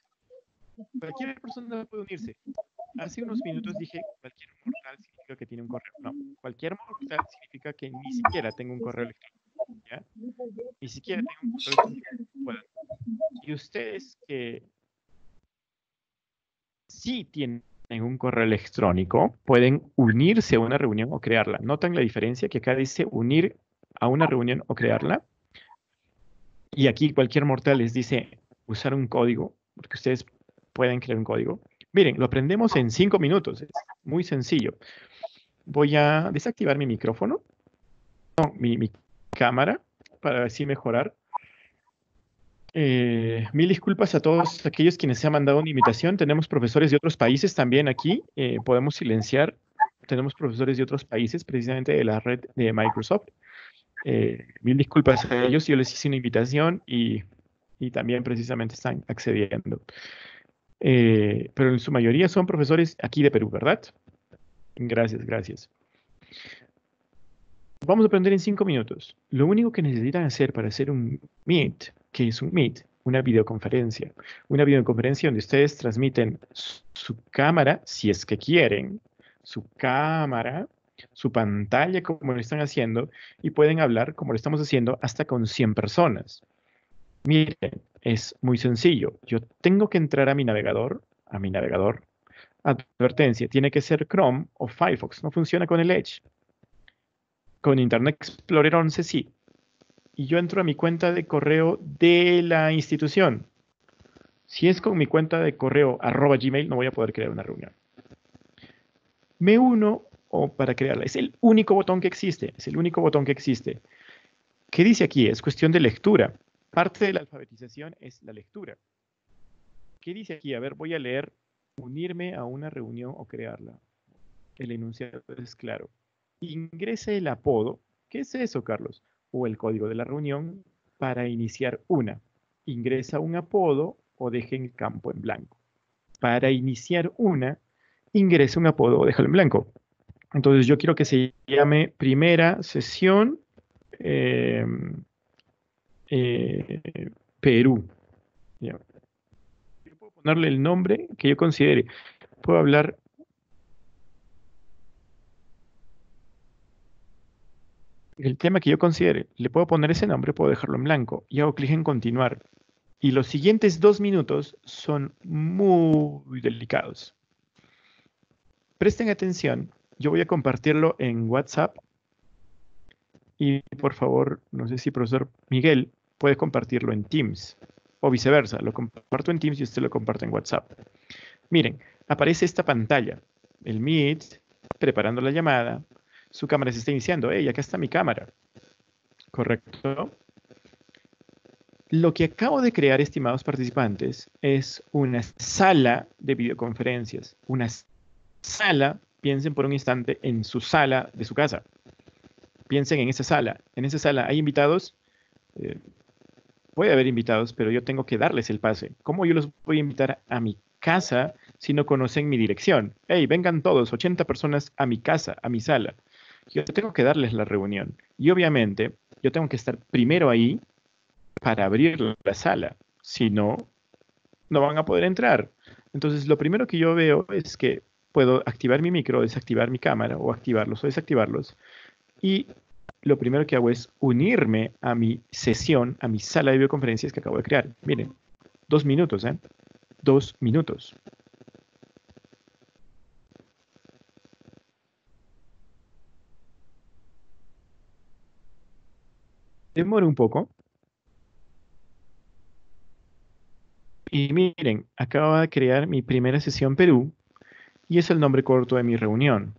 Cualquier persona puede unirse. Hace unos minutos dije cualquier mortal significa que tiene un correo. No, cualquier mortal significa que ni siquiera tengo un correo electrónico. ¿ya? Ni siquiera tengo un correo electrónico. Y ustedes que sí tienen un correo electrónico pueden unirse a una reunión o crearla. ¿Notan la diferencia? Que acá dice unir a una reunión o crearla. Y aquí cualquier mortal les dice usar un código, porque ustedes pueden crear un código. Miren, lo aprendemos en cinco minutos, es muy sencillo. Voy a desactivar mi micrófono, no, mi, cámara, para así mejorar. Eh, mil disculpas a todos aquellos quienes se han mandado una invitación. Tenemos profesores de otros países también aquí. Eh, podemos silenciar. Tenemos profesores de otros países, precisamente de la red de Microsoft. Eh, mil disculpas a ellos, yo les hice una invitación y, también precisamente están accediendo. Eh, pero en su mayoría son profesores aquí de Perú, ¿verdad? Gracias, gracias. Vamos a aprender en cinco minutos. Lo único que necesitan hacer para hacer un Meet, que es un Meet, una videoconferencia, una videoconferencia donde ustedes transmiten su cámara, si es que quieren, su cámara su pantalla como lo están haciendo y pueden hablar como lo estamos haciendo hasta con 100 personas. Miren, es muy sencillo. Yo tengo que entrar a mi navegador, a mi navegador. Advertencia, tiene que ser Chrome o Firefox, no funciona con el Edge. Con Internet Explorer 11 sí. Y yo entro a mi cuenta de correo de la institución. Si es con mi cuenta de correo arroba gmail, no voy a poder crear una reunión. Me uno para crearla. Es el único botón que existe, es el único botón que existe. ¿Qué dice aquí? Es cuestión de lectura. Parte de la alfabetización es la lectura. ¿Qué dice aquí? A ver, voy a leer unirme a una reunión o crearla. El enunciado es claro. Ingrese el apodo. ¿Qué es eso, Carlos? O el código de la reunión para iniciar una. Ingresa un apodo o deje el campo en blanco. Para iniciar una, ingrese un apodo o déjalo en blanco. Entonces yo quiero que se llame primera sesión em, eh, Perú. Yo puedo ponerle el nombre que yo considere. Puedo hablar el tema que yo considere. Le puedo poner ese nombre, puedo dejarlo en blanco y hago clic en continuar. Y los siguientes dos minutos son muy delicados. Presten atención yo voy a compartirlo en WhatsApp y por favor, no sé si profesor Miguel puede compartirlo en Teams o viceversa, lo comparto en Teams y usted lo comparte en WhatsApp. Miren, aparece esta pantalla, el Meet, preparando la llamada, su cámara se está iniciando, ¡hey, acá está mi cámara! ¿Correcto? Lo que acabo de crear, estimados participantes, es una sala de videoconferencias, una sala piensen por un instante en su sala de su casa. Piensen en esa sala. En esa sala hay invitados. Eh, puede haber invitados, pero yo tengo que darles el pase. ¿Cómo yo los voy a invitar a mi casa si no conocen mi dirección? Hey, vengan todos, 80 personas a mi casa, a mi sala. Yo tengo que darles la reunión. Y obviamente, yo tengo que estar primero ahí para abrir la sala. Si no, no van a poder entrar. Entonces, lo primero que yo veo es que puedo activar mi micro, desactivar mi cámara o activarlos o desactivarlos. Y lo primero que hago es unirme a mi sesión, a mi sala de videoconferencias que acabo de crear. Miren, dos minutos, ¿eh? Dos minutos. Demora un poco. Y miren, acabo de crear mi primera sesión Perú y es el nombre corto de mi reunión.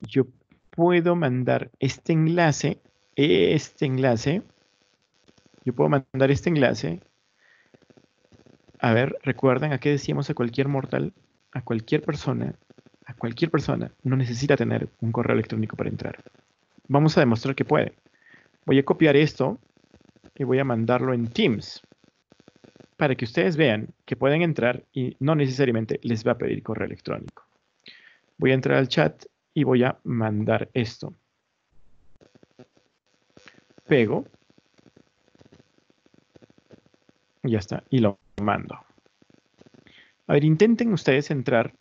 Yo puedo mandar este enlace, este enlace, yo puedo mandar este enlace. A ver, recuerdan a qué decíamos a cualquier mortal, a cualquier persona, a cualquier persona, no necesita tener un correo electrónico para entrar. Vamos a demostrar que puede. Voy a copiar esto y voy a mandarlo en Teams para que ustedes vean que pueden entrar y no necesariamente les va a pedir correo electrónico. Voy a entrar al chat y voy a mandar esto. Pego. Ya está. Y lo mando. A ver, intenten ustedes entrar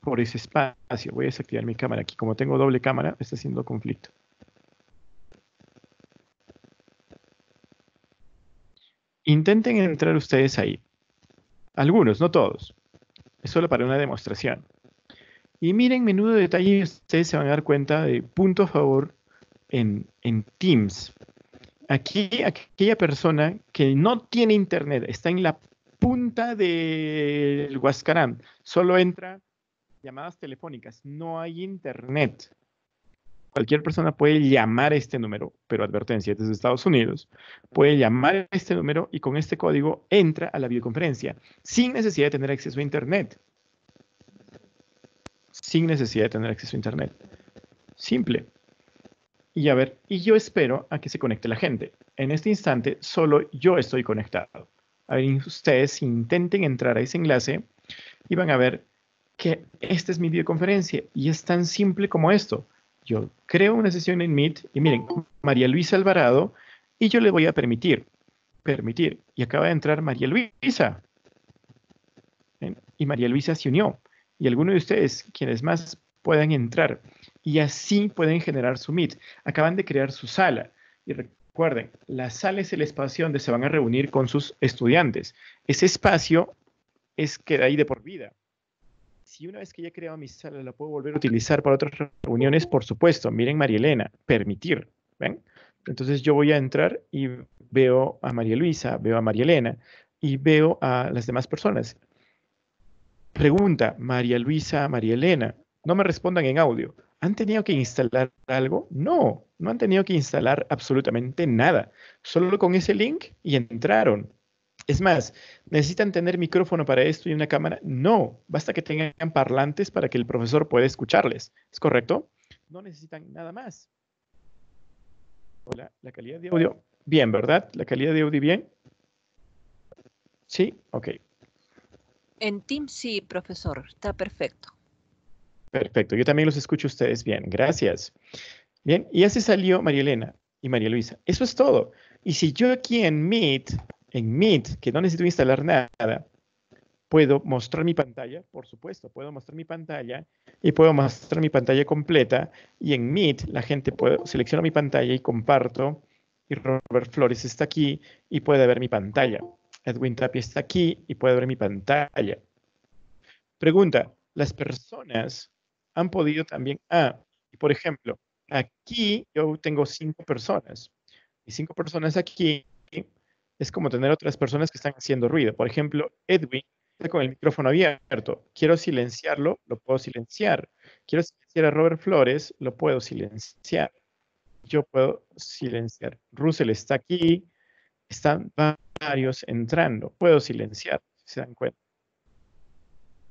por ese espacio. Voy a desactivar mi cámara aquí. Como tengo doble cámara, está haciendo conflicto. Intenten entrar ustedes ahí. Algunos, no todos. Es solo para una demostración. Y miren, menudo detalle, ustedes se van a dar cuenta de punto a favor en, en Teams. Aquí, aquella persona que no tiene internet, está en la punta del Huascarán, solo entra llamadas telefónicas, no hay internet cualquier persona puede llamar este número, pero advertencia, desde Estados Unidos, puede llamar este número y con este código entra a la videoconferencia sin necesidad de tener acceso a Internet. Sin necesidad de tener acceso a Internet. Simple. Y a ver, y yo espero a que se conecte la gente. En este instante, solo yo estoy conectado. A ver, ustedes intenten entrar a ese enlace y van a ver que esta es mi videoconferencia y es tan simple como esto. Yo creo una sesión en Meet y miren, María Luisa Alvarado, y yo le voy a permitir, permitir, y acaba de entrar María Luisa. Y María Luisa se unió. Y alguno de ustedes, quienes más puedan entrar, y así pueden generar su Meet. Acaban de crear su sala. Y recuerden, la sala es el espacio donde se van a reunir con sus estudiantes. Ese espacio es queda ahí de por vida si una vez que ya he creado mi sala la puedo volver a utilizar para otras reuniones, por supuesto. Miren María Elena, permitir. ¿Ven? Entonces yo voy a entrar y veo a María Luisa, veo a María Elena y veo a las demás personas. Pregunta, María Luisa, María Elena, no me respondan en audio. ¿Han tenido que instalar algo? No, no han tenido que instalar absolutamente nada. Solo con ese link y entraron. Es más, ¿necesitan tener micrófono para esto y una cámara? No, basta que tengan parlantes para que el profesor pueda escucharles. ¿Es correcto? No necesitan nada más. Hola, la calidad de audio. Bien, ¿verdad? ¿La calidad de audio bien? Sí, ok. En Teams sí, profesor, está perfecto. Perfecto, yo también los escucho ustedes bien, gracias. Bien, y ya se salió María Elena y María Luisa. Eso es todo. Y si yo aquí en Meet en Meet, que no necesito instalar nada, puedo mostrar mi pantalla, por supuesto, puedo mostrar mi pantalla y puedo mostrar mi pantalla completa y en Meet la gente puede seleccionar mi pantalla y comparto y Robert Flores está aquí y puede ver mi pantalla. Edwin Tapia está aquí y puede ver mi pantalla. Pregunta, las personas han podido también, ah, por ejemplo, aquí yo tengo cinco personas y cinco personas aquí es como tener otras personas que están haciendo ruido. Por ejemplo, Edwin está con el micrófono abierto. Quiero silenciarlo, lo puedo silenciar. Quiero silenciar a Robert Flores, lo puedo silenciar. Yo puedo silenciar. Russell está aquí. Están varios entrando. Puedo silenciar, si se dan cuenta.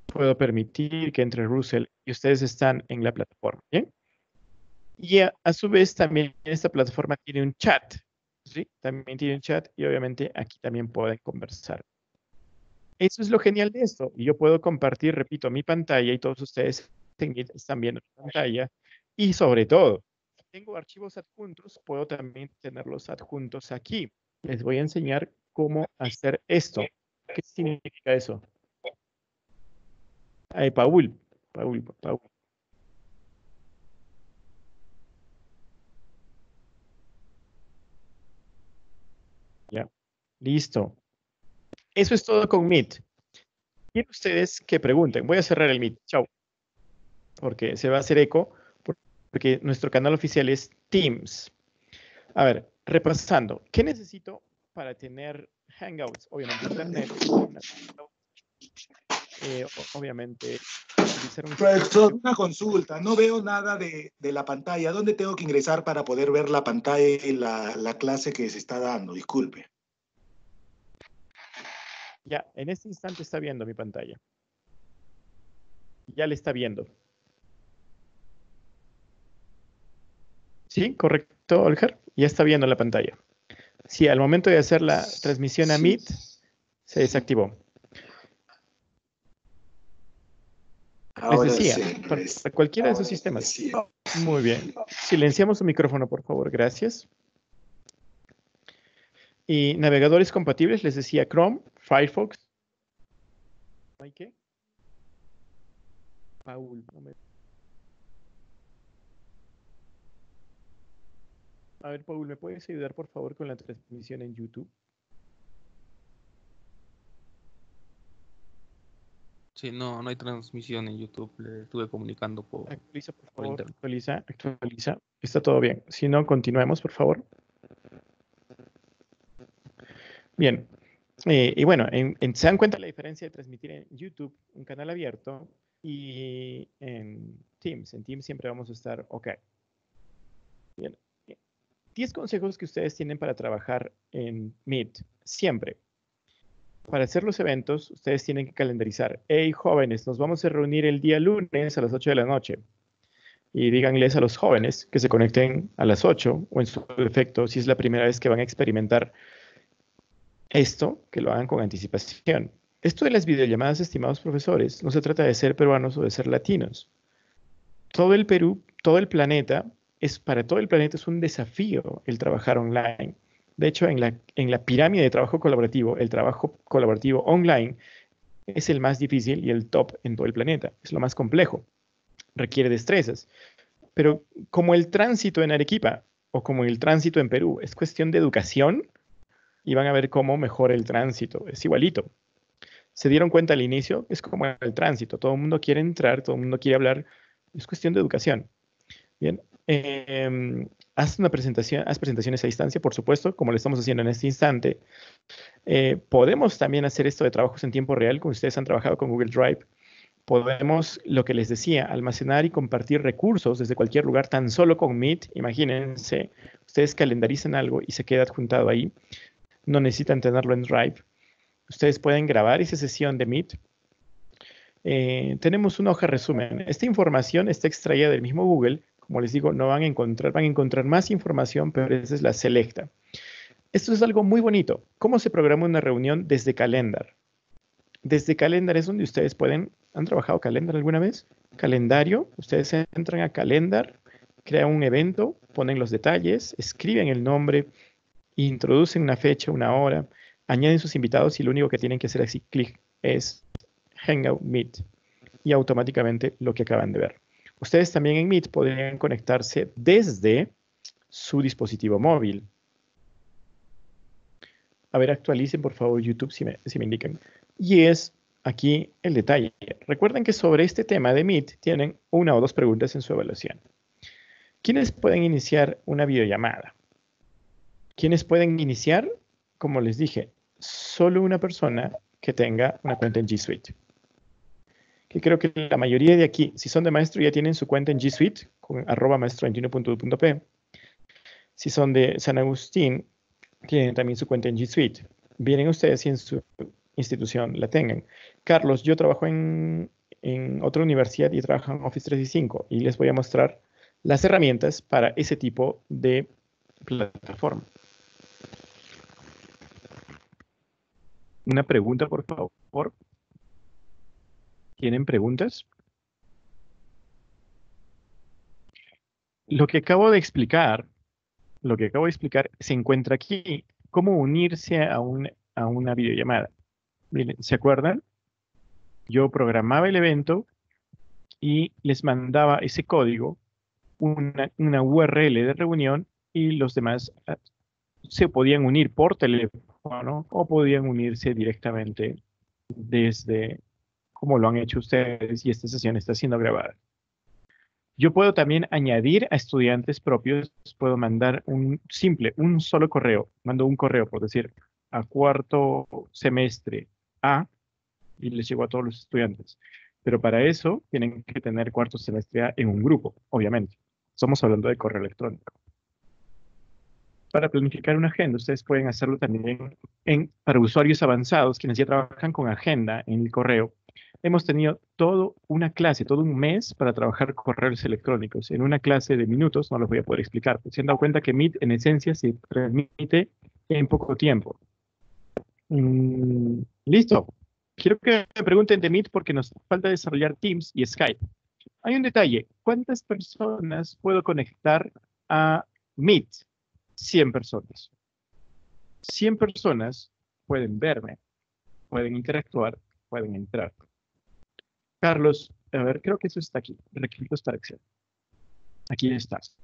Puedo permitir que entre Russell y ustedes están en la plataforma. Y a su vez también esta plataforma tiene un chat ¿sí? También tienen chat y obviamente aquí también pueden conversar. Eso es lo genial de esto. Y yo puedo compartir, repito, mi pantalla y todos ustedes están viendo mi pantalla. Y sobre todo, si tengo archivos adjuntos, puedo también tenerlos adjuntos aquí. Les voy a enseñar cómo hacer esto. ¿Qué significa eso? Ay, Paul, Paul, Paul. Listo. Eso es todo con Meet. Quiero ustedes que pregunten. Voy a cerrar el Meet. Chao. Porque se va a hacer eco, porque nuestro canal oficial es Teams. A ver, repasando. ¿Qué necesito para tener Hangouts? Obviamente, Internet. Eh, obviamente, Profesor, una consulta. No veo nada de, la pantalla. ¿Dónde tengo que ingresar para poder ver la pantalla y la clase que se está dando? Disculpe. Ya, en este instante está viendo mi pantalla. Ya le está viendo. Sí, correcto, Olger. Ya está viendo la pantalla. Sí, al momento de hacer la transmisión a Meet, se desactivó. Les decía, para, cualquiera de esos sistemas. Muy bien. Silenciamos su micrófono, por favor. Gracias. Y navegadores compatibles, les decía Chrome, Firefox. ¿Hay qué? Paul. A ver, Paul, ¿me puedes ayudar por favor con la transmisión en YouTube? Sí, no, no hay transmisión en YouTube. Le estuve comunicando por. Actualiza, por favor. actualiza, actualiza. Está todo bien. Si no, continuemos, por favor. Bien. Eh, y bueno, se dan cuenta la diferencia de transmitir en YouTube, un canal abierto, y en Teams. En Teams siempre vamos a estar OK. Bien. 10 consejos que ustedes tienen para trabajar en Meet. Siempre. Para hacer los eventos, ustedes tienen que calendarizar. Hey, jóvenes, nos vamos a reunir el día lunes a las 8 de la noche. Y díganles a los jóvenes que se conecten a las 8 o en su defecto, si es la primera vez que van a experimentar esto, que lo hagan con anticipación. Esto de las videollamadas, estimados profesores, no se trata de ser peruanos o de ser latinos. Todo el Perú, todo el planeta, es para todo el planeta es un desafío el trabajar online. De hecho, en la, en la pirámide de trabajo colaborativo, el trabajo colaborativo online es el más difícil y el top en todo el planeta. Es lo más complejo. Requiere destrezas. Pero como el tránsito en Arequipa o como el tránsito en Perú es cuestión de educación, y van a ver cómo mejora el tránsito. Es igualito. Se dieron cuenta al inicio, es como el tránsito. Todo el mundo quiere entrar, todo el mundo quiere hablar. Es cuestión de educación. Bien, eh, haz una presentación, haz presentaciones a distancia, por supuesto, como lo estamos haciendo en este instante. Eh, podemos también hacer esto de trabajos en tiempo real, como ustedes han trabajado con Google Drive. Podemos, lo que les decía, almacenar y compartir recursos desde cualquier lugar, tan solo con Meet. Imagínense, ustedes calendarizan algo y se queda adjuntado ahí. No necesitan tenerlo en Drive. Ustedes pueden grabar esa sesión de Meet. Eh, tenemos una hoja resumen. Esta información está extraída del mismo Google como les digo, no van a encontrar, van a encontrar más información, pero esa es la selecta. Esto es algo muy bonito. ¿Cómo se programa una reunión desde Calendar? Desde Calendar es donde ustedes pueden, ¿han trabajado Calendar alguna vez? Calendario, ustedes entran a Calendar, crean un evento, ponen los detalles, escriben el nombre, introducen una fecha, una hora, añaden sus invitados y lo único que tienen que hacer así clic es Hangout Meet y automáticamente lo que acaban de ver. Ustedes también en Meet podrían conectarse desde su dispositivo móvil. A ver, actualicen por favor YouTube si me, si me indican. Y es aquí el detalle. Recuerden que sobre este tema de Meet tienen una o dos preguntas en su evaluación. ¿Quiénes pueden iniciar una videollamada? ¿Quiénes pueden iniciar? Como les dije, solo una persona que tenga una cuenta en G Suite que creo que la mayoría de aquí, si son de maestro, ya tienen su cuenta en G Suite, con arroba maestro21.p. Si son de San Agustín, tienen también su cuenta en G Suite. Vienen ustedes si en su institución la tengan. Carlos, yo trabajo en, en otra universidad y trabajo en Office 365 y les voy a mostrar las herramientas para ese tipo de plataforma. Una pregunta, por favor. ¿Tienen preguntas? Lo que acabo de explicar, lo que acabo de explicar se encuentra aquí. ¿Cómo unirse a, a una videollamada? Miren, ¿se acuerdan? Yo programaba el evento y les mandaba ese código, una, una URL de reunión y los demás ah, se podían unir por teléfono o podían unirse directamente desde como lo han hecho ustedes y esta sesión está siendo grabada. Yo puedo también añadir a estudiantes propios, puedo mandar un simple, un solo correo, mando un correo, por decir, a cuarto semestre A y les llego a todos los estudiantes. Pero para eso tienen que tener cuarto semestre A en un grupo, obviamente. Estamos hablando de correo electrónico. Para planificar una agenda, ustedes pueden hacerlo también para usuarios avanzados, quienes ya trabajan con agenda en el correo. Hemos tenido toda una clase, todo un mes para trabajar correos electrónicos. En una clase de minutos no los voy a poder explicar. Se han dado cuenta que Meet en esencia se transmite en poco tiempo. Mm, Listo. Quiero que me pregunten de Meet porque nos falta desarrollar Teams y Skype. Hay un detalle. ¿Cuántas personas puedo conectar a Meet? 100 personas. 100 personas pueden verme, pueden interactuar, pueden entrar. Carlos, a ver, creo que eso está aquí. Requisitos para acción. Aquí estás.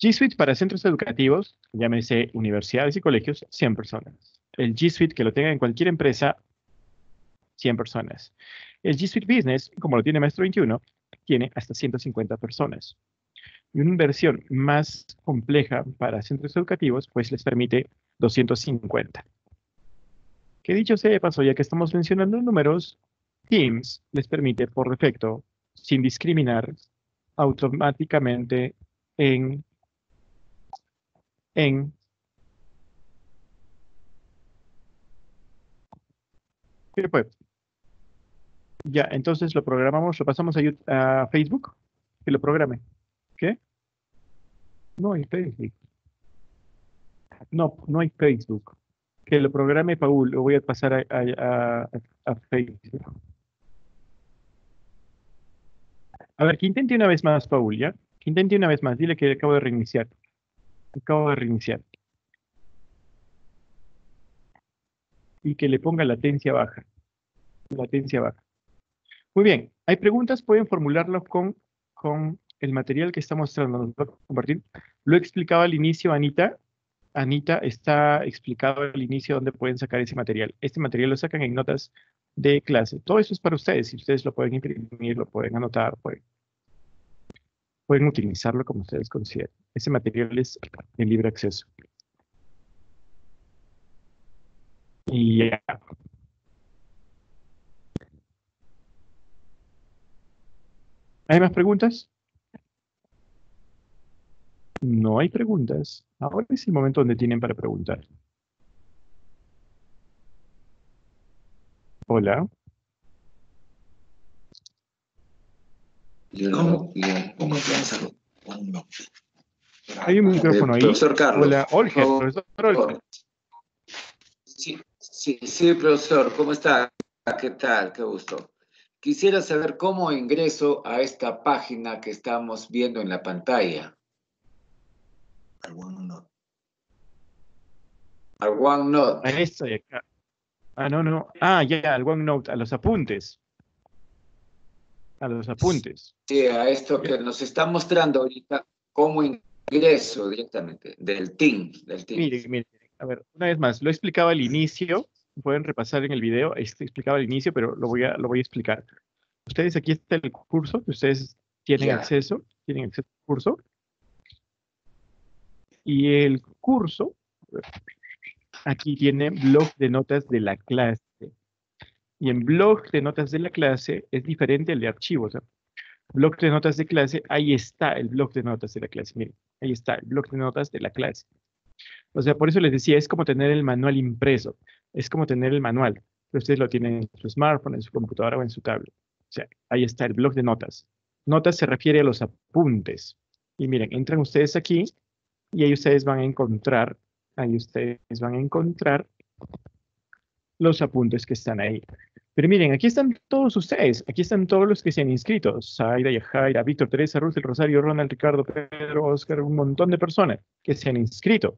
G Suite para centros educativos, llámese universidades y colegios, 100 personas. El G Suite que lo tenga en cualquier empresa, 100 personas. El G Suite Business, como lo tiene Maestro 21, tiene hasta 150 personas. Y una inversión más compleja para centros educativos, pues les permite 250. Que dicho sea de paso, ya que estamos mencionando números, Teams les permite por defecto, sin discriminar, automáticamente en, en ¿Qué pues? Ya, entonces lo programamos, lo pasamos a, a Facebook, que lo programe. No hay Facebook. No, no hay Facebook. Que lo programe Paul, lo voy a pasar a, a- a- Facebook. A ver, que intente una vez más, Paul, ¿ya? Que intente una vez más. Dile que acabo de reiniciar. Acabo de reiniciar. Y que le ponga latencia baja. Latencia baja. Muy bien. Hay preguntas, pueden formularlo con, con el material que está mostrando. Nos va a compartir. Lo he explicado al inicio, Anita. Anita, está explicado al inicio dónde pueden sacar ese material. Este material lo sacan en notas de clase. Todo eso es para ustedes. Si ustedes lo pueden imprimir, lo pueden anotar, pueden, pueden utilizarlo como ustedes consideren. Ese material es en libre acceso. Y ya. ¿Hay más preguntas? No hay preguntas. Ahora es el momento donde tienen para preguntar. Hola. ¿Cómo? ¿Cómo Hay un micrófono ahí. Profesor Carlos. Hola, Olger, profesor Olger. Sí, sí, sí, profesor, ¿cómo está? ¿Qué tal? Qué gusto. Quisiera saber cómo ingreso a esta página que estamos viendo en la pantalla. Al OneNote. Al OneNote. A esto de acá. Ah, no, no. Ah, ya, al OneNote, a los apuntes. A los apuntes. Sí, a esto que nos está mostrando ahorita, cómo ingreso directamente del Teams. Del Teams. Mire, mire, a ver, una vez más, lo he explicado al inicio, pueden repasar en el video, este explicaba al inicio, pero lo voy a, lo voy a explicar. Ustedes, aquí está el curso, que ustedes tienen acceso, tienen acceso al curso. Y el curso, aquí tiene blog de notas de la clase. Y en blog de notas de la clase es diferente al de archivos. ¿ah? Blog de notas de clase, ahí está el blog de notas de la clase. Miren, ahí está el blog de notas de la clase. O sea, por eso les decía, es como tener el manual impreso, es como tener el manual, pero ustedes lo tienen en su smartphone, en su computadora o en su tablet. O sea, ahí está el blog de notas. Notas se refiere a los apuntes. Y miren, entran ustedes aquí y ahí ustedes van a encontrar, ahí ustedes van a encontrar los apuntes que están ahí. Pero miren, aquí están todos ustedes, aquí están todos los que se han inscrito. Zaira, Yajaira, Víctor, Teresa, Ruth, el Rosario, Ronald, Ricardo, Pedro, Oscar, un montón de personas que se han inscrito.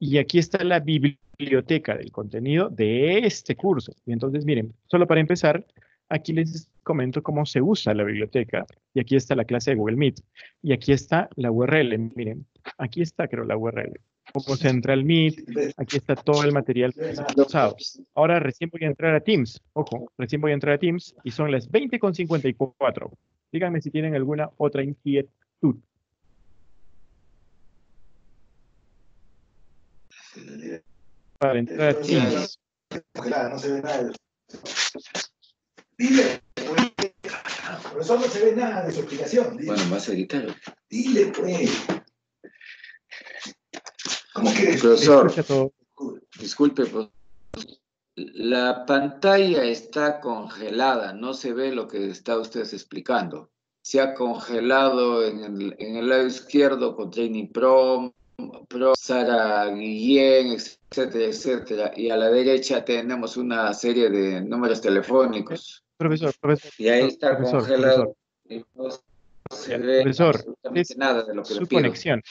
Y aquí está la biblioteca del contenido de este curso. Y entonces, miren, solo para empezar, aquí les comento cómo se usa la biblioteca. Y aquí está la clase de Google Meet. Y aquí está la URL. Miren, aquí está, creo, la URL. como Central Meet, aquí está todo el material usado. Ahora recién voy a entrar a Teams, ojo, recién voy a entrar a Teams y son las 20.54. Díganme si tienen alguna otra inquietud. Para entrar a Teams. No se ve nada. Dile. Profesor, no se ve nada de su explicación. Dile, Bueno, vas a editar. dile pues. ¿Cómo quieres? Profesor, disculpe, pues, la pantalla está congelada, no se ve lo que está usted explicando. Se ha congelado en el, en el lado izquierdo con Training Pro, Pro, Sara Guillén, etcétera, etcétera. Y a la derecha tenemos una serie de números telefónicos. Profesor, profesor, Y ahí está profesor, congelado. Y no se ve profesor, absolutamente nada de lo que su conexión.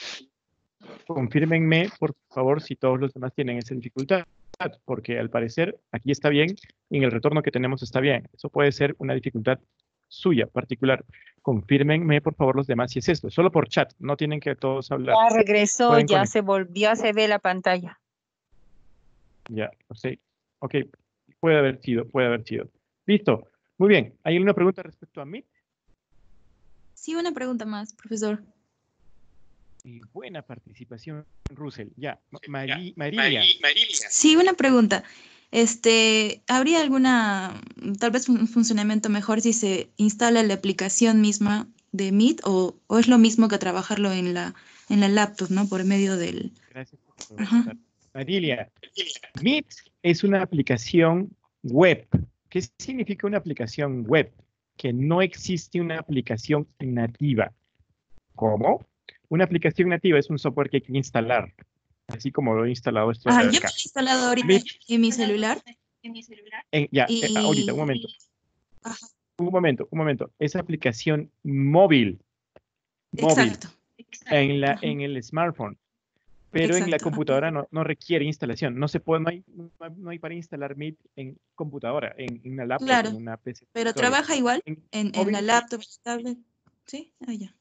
Confírmenme, por favor, si todos los demás tienen esa dificultad, porque al parecer aquí está bien y en el retorno que tenemos está bien. Eso puede ser una dificultad suya particular. Confírmenme, por favor, los demás si es esto. Solo por chat, no tienen que todos hablar. Ya regresó, Pueden ya se volvió, se ve la pantalla. Ya, sí. Ok, puede haber sido, puede haber sido. Listo. Muy bien. ¿Hay alguna pregunta respecto a mí? Sí, una pregunta más, profesor. Y buena participación, Russell. Ya, Ma- Mari- Marilia. Sí, una pregunta. Este, ¿habría alguna, tal vez un funcionamiento mejor si se instala la aplicación misma de Meet o, o es lo mismo que trabajarlo en la, en la laptop, ¿no? Por medio del... Gracias por. Marilia, Meet es una aplicación web. ¿Qué significa una aplicación web? Que no existe una aplicación nativa. ¿Cómo? Una aplicación nativa es un software que hay que instalar, así como lo he instalado esto Ah, yo acá. he instalado ahorita en mi celular. En- ya, eh, ahorita, un momento. Ajá. Un momento, un momento. Es aplicación móvil. Móvil. Exacto. En, la, en el smartphone. Pero en la computadora no, no requiere instalación. No se puede, no hay, no hay- para instalar Meet en computadora, en, en una laptop, Claro, en una PC. Pero trabaja igual En en, en la laptop, tablet. ¿Sí? Ah, ya.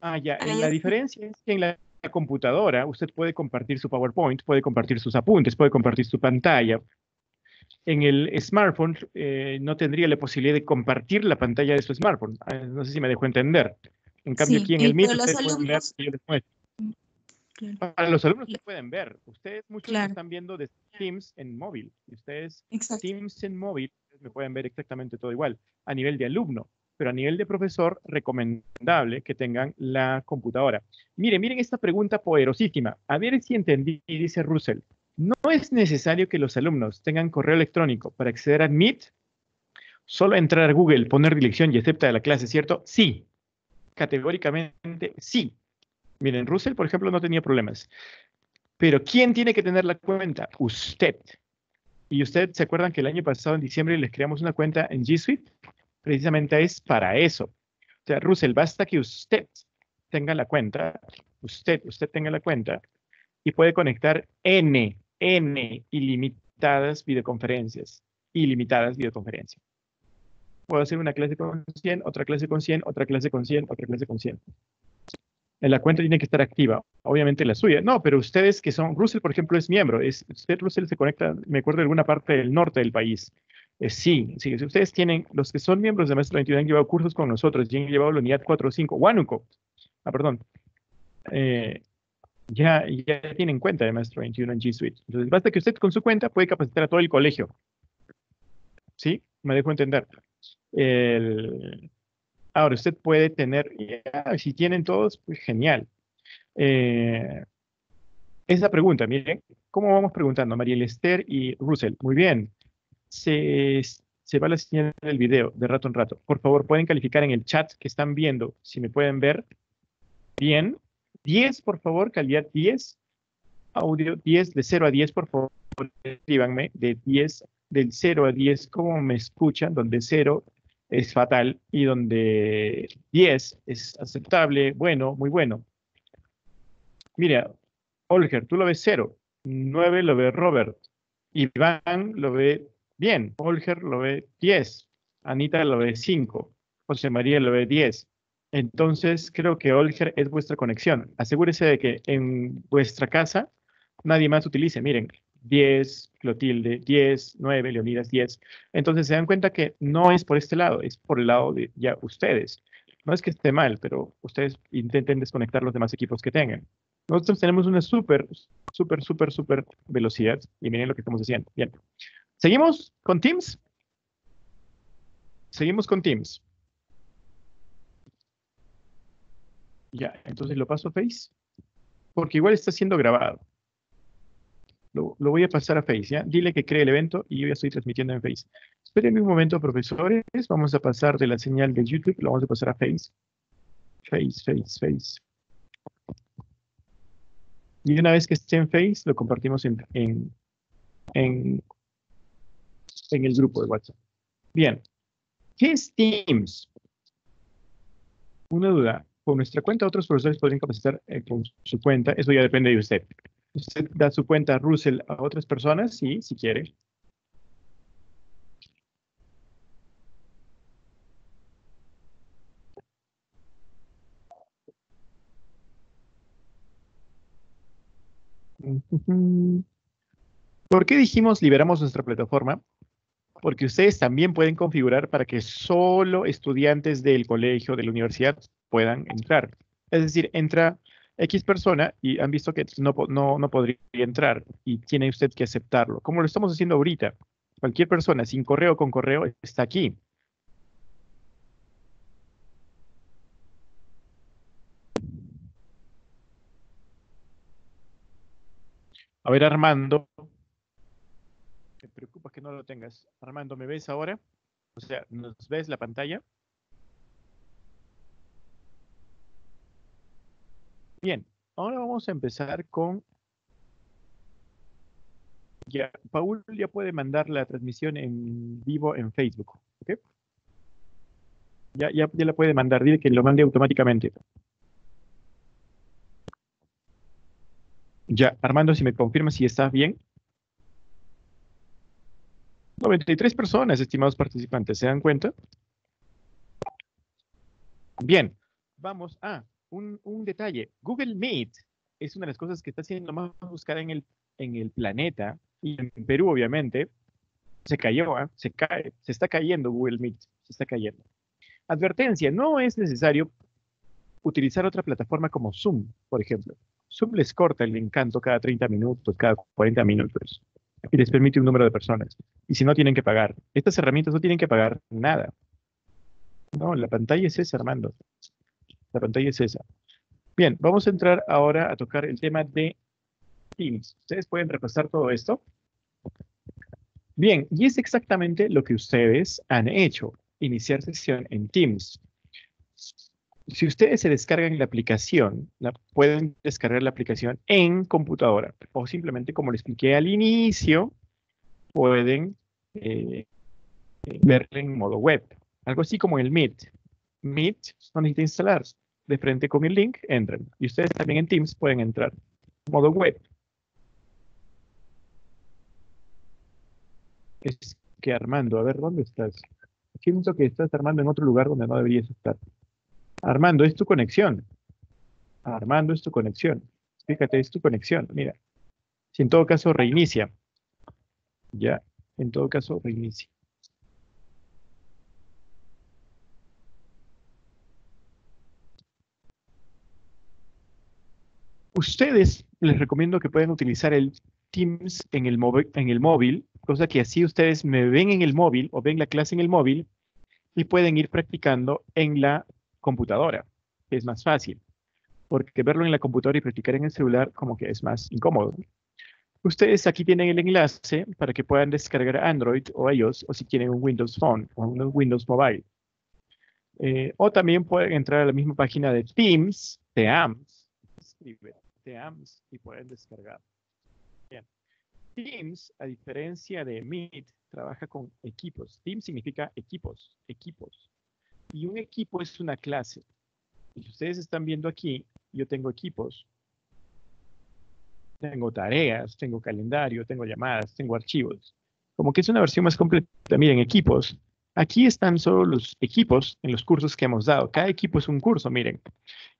Ah, ya. Ah, ya la diferencia es que en la computadora usted puede compartir su PowerPoint, puede compartir sus apuntes, puede compartir su pantalla. En el smartphone eh, no tendría la posibilidad de compartir la pantalla de su smartphone. Ah, No sé si me dejo entender. En cambio, Sí, aquí en el Meet ustedes pueden alumnos- que yo les muestro. Claro. Para los alumnos que pueden ver, ustedes muchos Claro. están viendo de Teams en móvil. Y ustedes Exacto. Teams en móvil me pueden ver exactamente todo igual a nivel de alumno, pero a nivel de profesor recomendable que tengan la computadora. Miren, miren esta pregunta poderosísima. A ver si entendí, dice Russell. No es necesario que los alumnos tengan correo electrónico para acceder a Meet. Solo entrar a Google, poner dirección y acepta la clase, ¿cierto? Sí. Categóricamente sí. Miren, Russell, por ejemplo, no tenía problemas. Pero ¿quién tiene que tener la cuenta? Usted. Y usted se acuerdan que el año pasado, en diciembre, les creamos una cuenta en G Suite. Precisamente es para eso. O sea, Russell, basta que usted tenga la cuenta, usted, usted tenga la cuenta y puede conectar N, N ilimitadas videoconferencias. Ilimitadas videoconferencias. Puedo hacer una clase con 100, otra clase con 100, otra clase con 100, otra clase con 100. La cuenta tiene que estar activa, obviamente la suya. No, pero ustedes que son, Russell, por ejemplo, es miembro. Es, usted, Russell, se conecta, me acuerdo, de alguna parte del norte del país. Eh, sí, sí, si ustedes tienen, los que son miembros de Maestro 21 han llevado cursos con nosotros y han llevado la unidad 4 o 5, Huánuco, ah, perdón, eh, ya, ya tienen cuenta de Maestro 21 en G Suite. Entonces, basta que usted con su cuenta puede capacitar a todo el colegio. ¿Sí? Me dejo entender. El- ahora, usted puede tener, ya, si tienen todos, pues genial. Eh, esa pregunta, miren, ¿cómo vamos preguntando? María Esther y Russell. Muy bien. Se, se va la señal del video de rato en rato. Por favor, pueden calificar en el chat que están viendo, si me pueden ver. Bien. 10, por favor, calidad 10. Audio 10, de 0 a 10, por favor, escríbanme. De 10, del 0 a 10, ¿cómo me escuchan? Donde 0 es fatal y donde 10 es aceptable, bueno, muy bueno. Mira, Olger, tú lo ves 0. 9 lo ve Robert. Iván lo ve bien. Olger lo ve 10. Anita lo ve 5. José María lo ve 10. Entonces, creo que Olger es vuestra conexión. Asegúrese de que en vuestra casa nadie más utilice. Miren, 10, Clotilde, 10, 9, Leonidas, 10. Entonces se dan cuenta que no es por este lado, es por el lado de ya ustedes. No es que esté mal, pero ustedes intenten desconectar los demás equipos que tengan. Nosotros tenemos una súper, súper, súper, súper velocidad y miren lo que estamos haciendo. Bien. ¿Seguimos con Teams? Seguimos con Teams. Ya, entonces lo paso a Face. Porque igual está siendo grabado. Lo, voy a pasar a Face, ¿ya? Dile que cree el evento y yo ya estoy transmitiendo en Face. Esperen un momento, profesores. Vamos a pasar de la señal de YouTube, lo vamos a pasar a Face. Face, Face, Face. Y una vez que esté en Face, lo compartimos en, en, en, en el grupo de WhatsApp. Bien. ¿Qué es Teams? Una duda. Con nuestra cuenta, otros profesores podrían capacitar eh, con su cuenta. Eso ya depende de usted. Usted da su cuenta Russell a otras personas, sí, si quiere. ¿Por qué dijimos liberamos nuestra plataforma? Porque ustedes también pueden configurar para que solo estudiantes del colegio, de la universidad, puedan entrar. Es decir, entra X persona y han visto que no, no, no podría entrar y tiene usted que aceptarlo. Como lo estamos haciendo ahorita. Cualquier persona, sin correo o con correo, está aquí. A ver, Armando. Me preocupa que no lo tengas. Armando, ¿me ves ahora? O sea, ¿nos ves la pantalla? Bien, ahora vamos a empezar con... Ya, Paul ya puede mandar la transmisión en vivo en Facebook. ¿ok? Ya, ya, ya la puede mandar, dile que lo mande automáticamente. Ya, Armando, si me confirmas si estás bien. 93 personas, estimados participantes, ¿se dan cuenta? Bien, vamos a un, detalle. Google Meet es una de las cosas que está siendo más buscada en el, planeta y en Perú, obviamente. Se cayó, ¿eh? se cae, se está cayendo Google Meet, se está cayendo. Advertencia, no es necesario utilizar otra plataforma como Zoom, por ejemplo. Zoom les corta el encanto cada 30 minutos, cada 40 minutos y les permite un número de personas. Y si no, tienen que pagar. Estas herramientas no tienen que pagar nada. No, la pantalla es esa, Armando. La pantalla es esa. Bien, vamos a entrar ahora a tocar el tema de Teams. Ustedes pueden repasar todo esto. Bien, y es exactamente lo que ustedes han hecho. Iniciar sesión en Teams si ustedes se descargan la aplicación, pueden descargar la aplicación en computadora o simplemente, como les expliqué al inicio, pueden eh, verla en modo web. Algo así como el Meet. Meet no necesita instalar. De frente con el link, entran. Y ustedes también en Teams pueden entrar. Modo web. Es que Armando, a ver, ¿dónde estás? Siento que estás Armando en otro lugar donde no deberías estar. Armando, es tu conexión. Armando, es tu conexión. Fíjate, es tu conexión. Mira. Si en todo caso reinicia. Ya, en todo caso reinicia. Ustedes les recomiendo que puedan utilizar el Teams en el, móvil, cosa que así ustedes me ven en el móvil o ven la clase en el móvil y pueden ir practicando en la computadora, es más fácil, porque verlo en la computadora y practicar en el celular como que es más incómodo. Ustedes aquí tienen el enlace para que puedan descargar Android o iOS o si tienen un Windows Phone o un Windows Mobile. Eh, o también pueden entrar a la misma página de Teams, Teams, escribe Teams y pueden descargar. Bien. Teams, a diferencia de Meet, trabaja con equipos. Teams significa equipos, equipos. Y un equipo es una clase. Y ustedes están viendo aquí, yo tengo equipos. Tengo tareas, tengo calendario, tengo llamadas, tengo archivos. Como que es una versión más completa. Miren, equipos Aquí están solo los equipos en los cursos que hemos dado. Cada equipo es un curso, miren.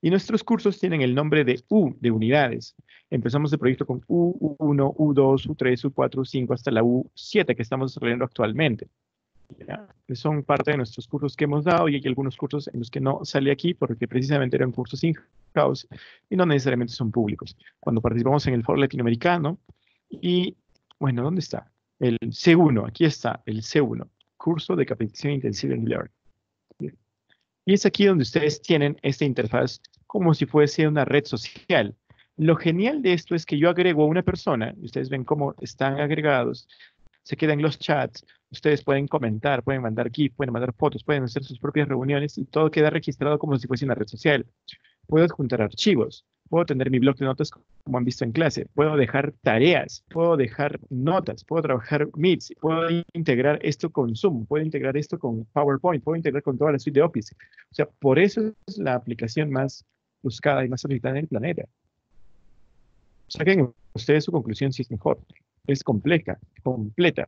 Y nuestros cursos tienen el nombre de U, de unidades. Empezamos el proyecto con U, U1, U2, U3, U4, U5, hasta la U7 que estamos desarrollando actualmente. Son parte de nuestros cursos que hemos dado y hay algunos cursos en los que no sale aquí porque precisamente eran cursos in-house y no necesariamente son públicos. Cuando participamos en el foro latinoamericano y, bueno, ¿dónde está? El C1, aquí está, el C1 curso de capacitación intensiva en Learn. Y es aquí donde ustedes tienen esta interfaz como si fuese una red social. Lo genial de esto es que yo agrego a una persona, ustedes ven cómo están agregados, se quedan los chats, ustedes pueden comentar, pueden mandar GIF, pueden mandar fotos, pueden hacer sus propias reuniones y todo queda registrado como si fuese una red social. Puedo juntar archivos, puedo tener mi blog de notas como han visto en clase, puedo dejar tareas, puedo dejar notas, puedo trabajar Meets, puedo integrar esto con Zoom, puedo integrar esto con PowerPoint, puedo integrar con toda la suite de Office. O sea, por eso es la aplicación más buscada y más solicitada en el planeta. Saquen ustedes su conclusión si es mejor. Es compleja, completa.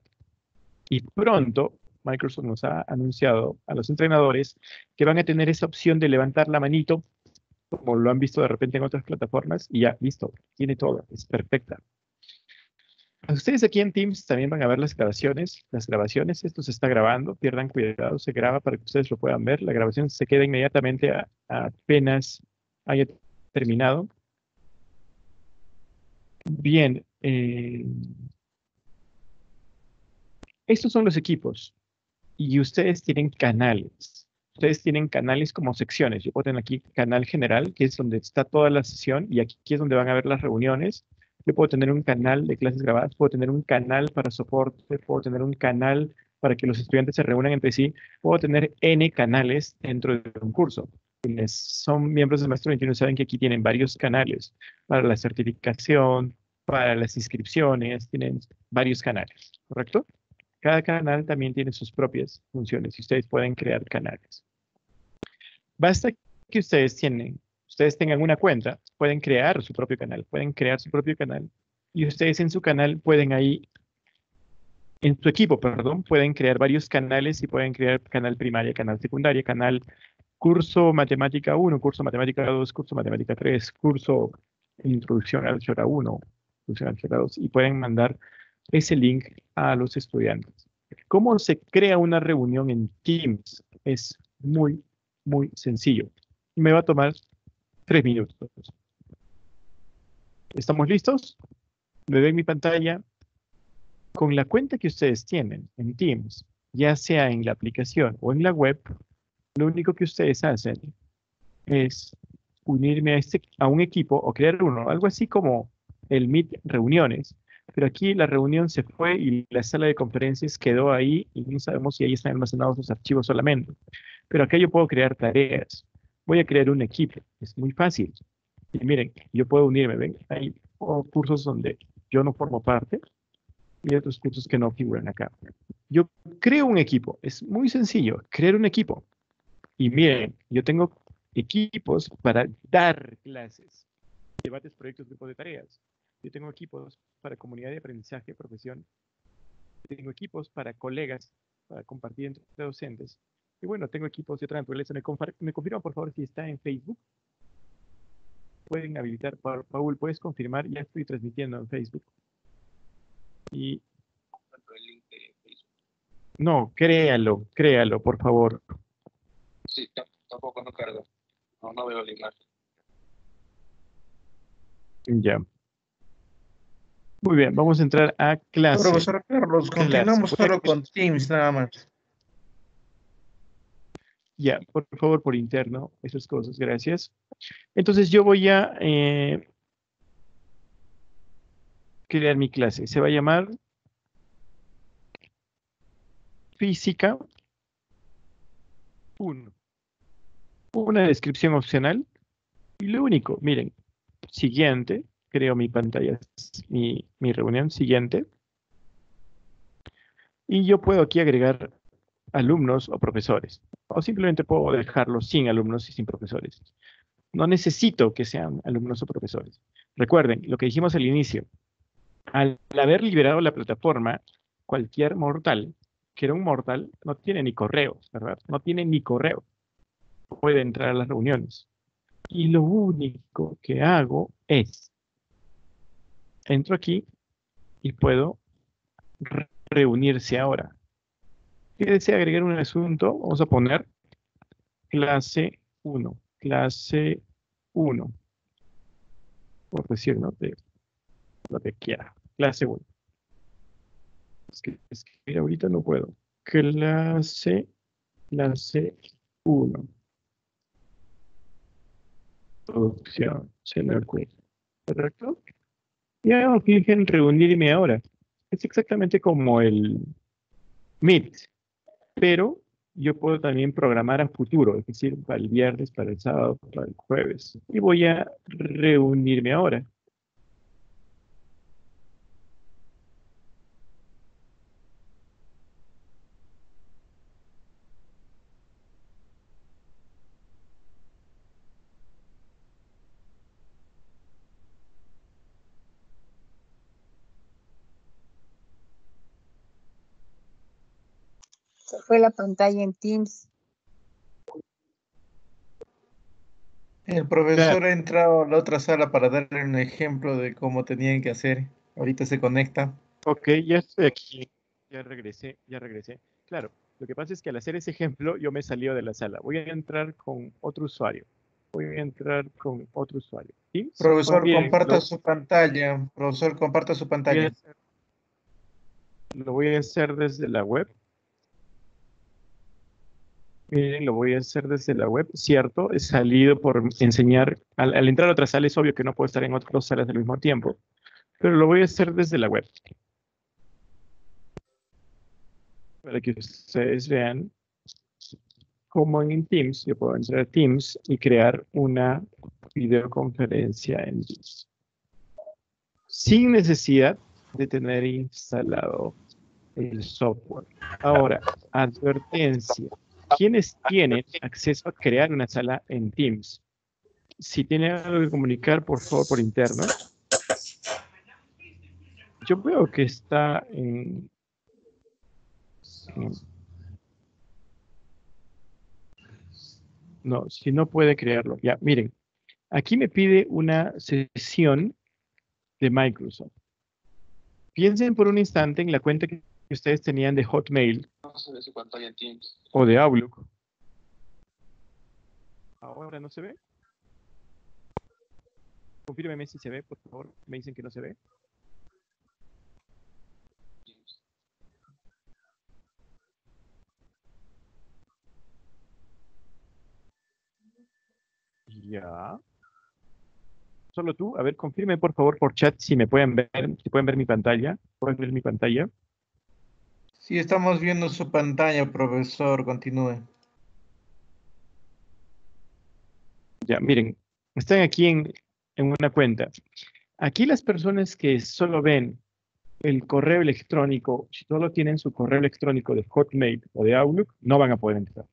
Y pronto Microsoft nos ha anunciado a los entrenadores que van a tener esa opción de levantar la manito como lo han visto de repente en otras plataformas, y ya, listo, tiene todo, es perfecta. Ustedes aquí en Teams también van a ver las grabaciones. Las grabaciones, esto se está grabando, pierdan cuidado, se graba para que ustedes lo puedan ver. La grabación se queda inmediatamente apenas haya terminado. Bien, eh, estos son los equipos y ustedes tienen canales ustedes tienen canales como secciones. Yo puedo tener aquí canal general, que es donde está toda la sesión, y aquí es donde van a ver las reuniones. Yo puedo tener un canal de clases grabadas, puedo tener un canal para soporte, puedo tener un canal para que los estudiantes se reúnan entre sí, puedo tener N canales dentro de un curso. Quienes son miembros del Maestro 21 saben que aquí tienen varios canales para la certificación, para las inscripciones, tienen varios canales, ¿correcto? Cada canal también tiene sus propias funciones y ustedes pueden crear canales. Basta que ustedes tienen, ustedes tengan una cuenta, pueden crear su propio canal, pueden crear su propio canal y ustedes en su canal pueden ahí, en su equipo, perdón, pueden crear varios canales y pueden crear canal primaria, canal secundaria, canal curso matemática 1, curso matemática 2, curso matemática 3, curso introducción al álgebra 1, introducción al álgebra 2 y pueden mandar ese link a los estudiantes. ¿Cómo se crea una reunión en Teams? Es muy, muy sencillo. Me va a tomar tres minutos. ¿Estamos listos? Me ven mi pantalla. Con la cuenta que ustedes tienen en Teams, ya sea en la aplicación o en la web, lo único que ustedes hacen es unirme a, este, a un equipo o crear uno, algo así como el Meet Reuniones, pero aquí la reunión se fue y la sala de conferencias quedó ahí y no sabemos si ahí están almacenados los archivos solamente. Pero acá yo puedo crear tareas. Voy a crear un equipo. Es muy fácil. Y miren, yo puedo unirme. Ven, hay cursos donde yo no formo parte y otros cursos que no figuran acá. Yo creo un equipo. Es muy sencillo, crear un equipo. Y miren, yo tengo equipos para dar clases, debates, proyectos, grupos de tareas. Yo tengo equipos para comunidad de aprendizaje, profesión. Tengo equipos para colegas, para compartir entre docentes. Y bueno, tengo equipos de otra naturaleza. ¿Me, me confirman, por favor, si está en Facebook? Pueden habilitar. Paul, ¿puedes confirmar? Ya estoy transmitiendo en Facebook. Y... No, créalo, créalo, por favor. Sí, tampoco no cargo. No, no veo la imagen. Ya. Muy bien, vamos a entrar a clase. Profesor Carlos, continuamos solo con Teams nada más. Ya, por favor, por interno, esas cosas, gracias. Entonces yo voy a eh, crear mi clase. Se va a llamar Física 1. Una descripción opcional. Y lo único, miren, siguiente, creo mi pantalla, mi, mi reunión siguiente. Y yo puedo aquí agregar alumnos o profesores. O simplemente puedo dejarlos sin alumnos y sin profesores. No necesito que sean alumnos o profesores. Recuerden lo que dijimos al inicio. Al haber liberado la plataforma, cualquier mortal que era un mortal, no tiene ni correos, ¿verdad? No tiene ni correo. Puede entrar a las reuniones. Y lo único que hago es, entro aquí y puedo re- reunirse ahora. Si desea agregar un asunto, vamos a poner clase 1, clase 1, por decir, ¿no? De lo que quiera, clase 1. Es que escribir ahorita no puedo. Clase, clase 1. Producción, se. ¿Correcto? Y hago clic en reunirme ahora. Es exactamente como el Meet, pero yo puedo también programar a futuro, es decir, para el viernes, para el sábado, para el jueves. Y voy a reunirme ahora. Fue la pantalla en Teams. El profesor ha entrado a la otra sala para darle un ejemplo de cómo tenían que hacer. Ahorita se conecta. Ok, ya estoy aquí. Ya regresé, ya regresé. Claro, lo que pasa es que al hacer ese ejemplo yo me salí de la sala. Voy a entrar con otro usuario. Voy a entrar con otro usuario. Teams, Profesor, bien, comparta lo- su pantalla. Profesor, comparta su pantalla. hacer- Lo voy a hacer desde la web. Miren, lo voy a hacer desde la web, cierto, he salido por enseñar, al, entrar a otra sala es obvio que no puedo estar en otras salas al mismo tiempo, pero lo voy a hacer desde la web. Para que ustedes vean cómo en Teams, yo puedo entrar a Teams y crear una videoconferencia en Teams. Sin necesidad de tener instalado el software. Ahora, advertencia. ¿Quiénes tienen acceso a crear una sala en Teams? Si tienen algo que comunicar, por favor, por interno. Yo veo que está en... No, si no puede crearlo. Ya, miren. Aquí me pide una sesión de Microsoft. Piensen por un instante en la cuenta que ustedes tenían de Hotmail se ve su pantalla en Teams. o de Outlook. Ahora no se ve. Confírmeme si se ve, por favor. Me dicen que no se ve. Ya. Solo tú. A ver, confirme por favor por chat si me pueden ver, si pueden ver mi pantalla. ¿Pueden ver mi pantalla? Sí, estamos viendo su pantalla, profesor. Continúe. Ya, miren, están aquí en, en una cuenta. Aquí las personas que solo ven el correo electrónico, si solo tienen su correo electrónico de Hotmail o de Outlook, no van a poder entrar.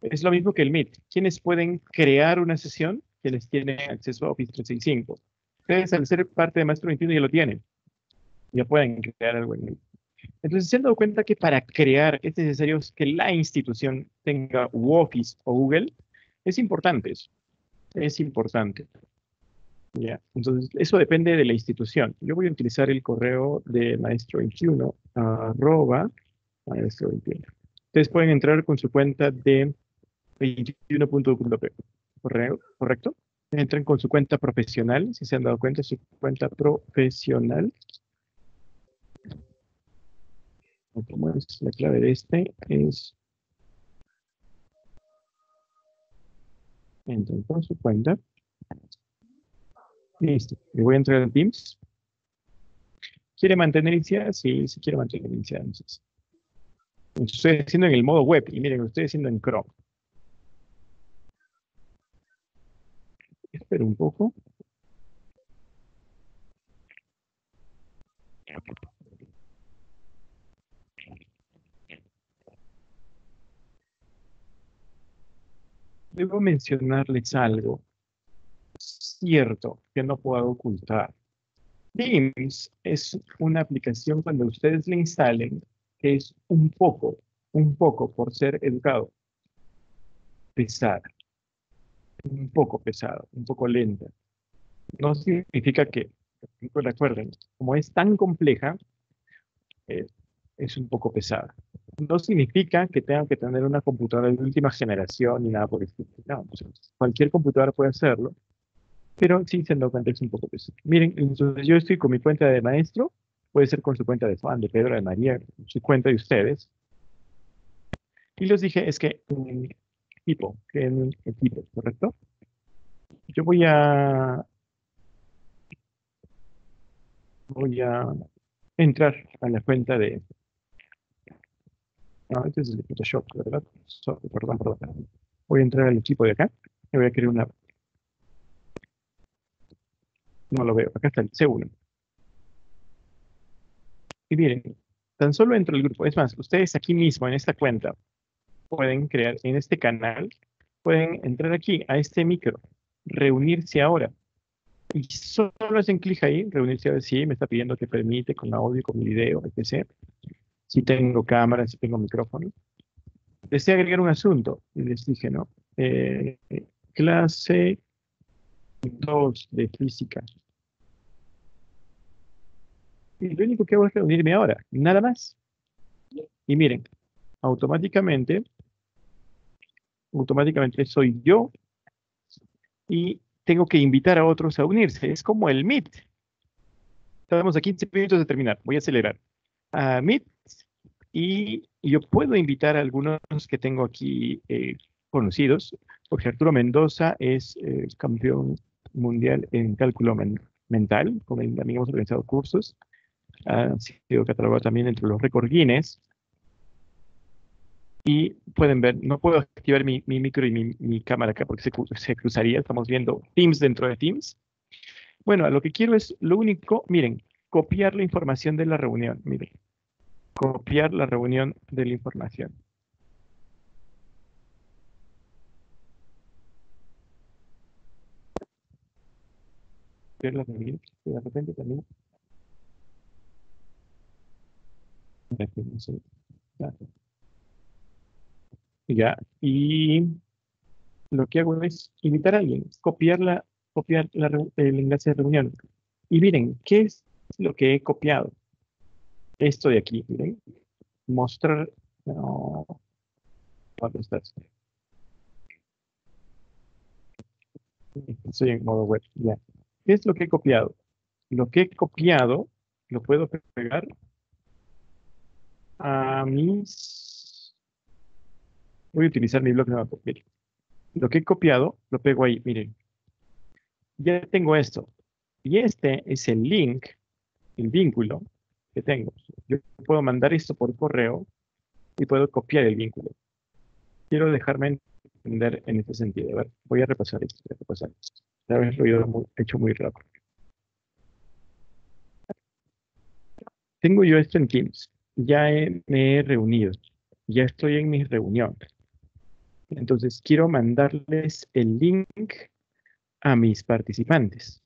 Es lo mismo que el Meet. Quienes pueden crear una sesión, quienes tienen acceso a Office 365. Ustedes al ser parte de Maestro 21 ya lo tienen. Ya pueden crear algo en Meet. Entonces se han dado cuenta que para crear es necesario que la institución tenga Office o Google. Es importante eso. Es importante. Ya, entonces eso depende de la institución. Yo voy a utilizar el correo de maestro 21, arroba maestro 21. Ustedes pueden entrar con su cuenta de 21.p. Correo, ¿correcto? Entran con su cuenta profesional, si se han dado cuenta, su cuenta profesional. ¿Cómo es la clave de este? Es entran con su cuenta. Listo. Le voy a entrar a Teams. ¿Quiere mantener iniciada? Sí, sí quiere mantener iniciada. Entonces. Estoy haciendo en el modo web y miren, lo estoy haciendo en Chrome. Espero un poco. Debo mencionarles algo cierto que no puedo ocultar. Teams es una aplicación cuando ustedes la instalen, que es un poco, un poco, por ser educado, pesada. Un poco pesada, un poco lenta. No significa que, recuerden, como es tan compleja, eh, es un poco pesada. No significa que tengan que tener una computadora de última generación ni nada por el estilo. No, sea, cualquier computadora puede hacerlo, pero sí se lo es un poco. Miren, entonces yo estoy con mi cuenta de maestro, puede ser con su cuenta de Juan, de Pedro, de María, su cuenta de ustedes. Y les dije, es que en equipo, en equipo, ¿correcto? Yo voy a voy a entrar a la cuenta de no, este es el Photoshop, ¿verdad? So- perdón, perdón. Voy a entrar al equipo de acá y voy a crear una no lo veo, acá está el C1 y miren, tan solo entro al grupo. Es más, ustedes aquí mismo en esta cuenta pueden crear en este canal, pueden entrar aquí a este micro, reunirse ahora. Y solo hacen clic ahí, reunirse ahora sí, me está pidiendo que permite con audio, con video, etc. Si tengo cámara, si tengo micrófono. Deseo agregar un asunto, y les dije, ¿no? Eh, clase 2 de física. Y lo único que hago es reunirme ahora, nada más. Y miren, automáticamente, automáticamente soy yo y tengo que invitar a otros a unirse. Es como el Meet. Estamos a 15 minutos de terminar. Voy a acelerar. A Meet y yo puedo invitar a algunos que tengo aquí eh, conocidos, porque Arturo Mendoza es eh, campeón mundial en cálculo men- mental, con él también hemos organizado cursos ha sido catalogado también entre los récords Guinness. Y pueden ver, no puedo activar mi, mi micro y mi, mi cámara acá porque se, se cruzaría. Estamos viendo Teams dentro de Teams. Bueno, a lo que quiero es, lo único, miren, copiar la información de la reunión. Miren, copiar la reunión de la información. De repente también Ya. Y lo que hago es invitar a alguien, copiar, la, copiar la el enlace de reunión. Y miren, ¿qué es lo que he copiado? Esto de aquí, miren. Mostrar. No. ¿Dónde estás? Estoy en modo web. Ya. ¿Qué es lo que he copiado? Lo que he copiado lo puedo pegar a mis... Voy a utilizar mi blog notas. miren. Lo que he copiado, lo pego ahí, miren. Ya tengo esto. Y este es el link, el vínculo que tengo. Yo puedo mandar esto por correo y puedo copiar el vínculo. Quiero dejarme entender en este sentido. A ver, voy a repasar esto. Voy a repasar esto. Vez lo he hecho muy rápido. Tengo yo esto en Teams. Ya me he reunido. Ya estoy en mi reunión. Entonces quiero mandarles el link a mis participantes.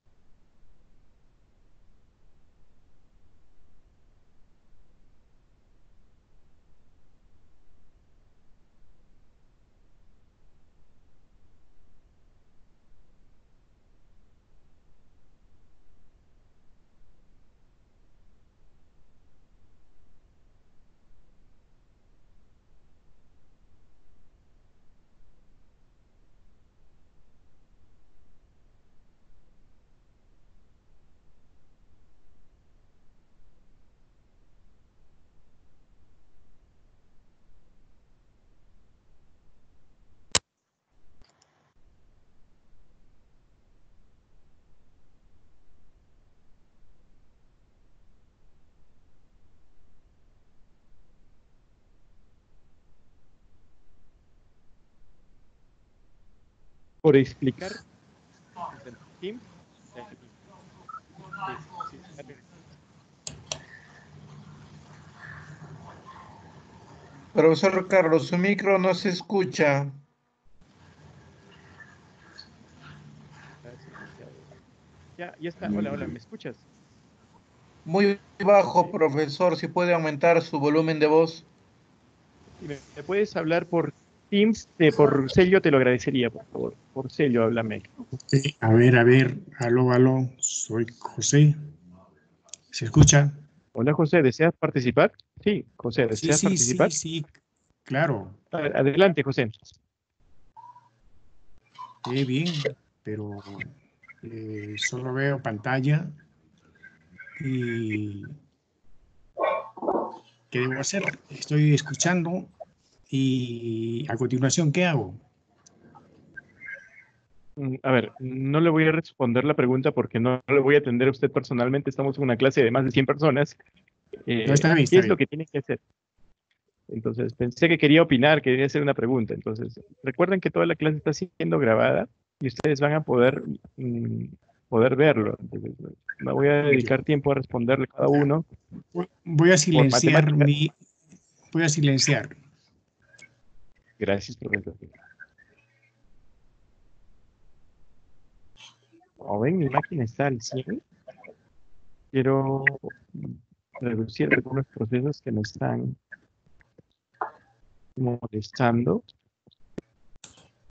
Por explicar. Profesor Carlos, su micro no se escucha. Ya, ya está. Hola, hola, ¿me escuchas? Muy bajo, profesor. Si puede aumentar su volumen de voz. Me puedes hablar por Teams, eh, por sello, te lo agradecería, por favor. Por sello, háblame. A ver, a ver. Aló, aló. Soy José. ¿Se escucha? Hola, José. ¿Deseas participar? Sí, José, Sí, ¿deseas sí, participar? sí, sí. Claro. A ver, Adelante, José. Eh, bien, pero eh, solo veo pantalla y ¿qué debo hacer? Estoy escuchando y a continuación, ¿qué hago? Mm, A ver, no le voy a responder la pregunta porque no le voy a atender a usted personalmente. Estamos en una clase de más de 100 personas. Eh, No, está bien, ¿Qué está es lo que tiene que hacer? Entonces, pensé que quería opinar, quería hacer una pregunta. Entonces, recuerden que toda la clase está siendo grabada y ustedes van a poder, mm, poder verlo. Entonces, me voy a dedicar tiempo a responderle a cada uno. Voy a silenciar mi... Voy a silenciar. Gracias, profesor. Como ven, mi máquina está al 100. Quiero reducir algunos procesos que me están molestando.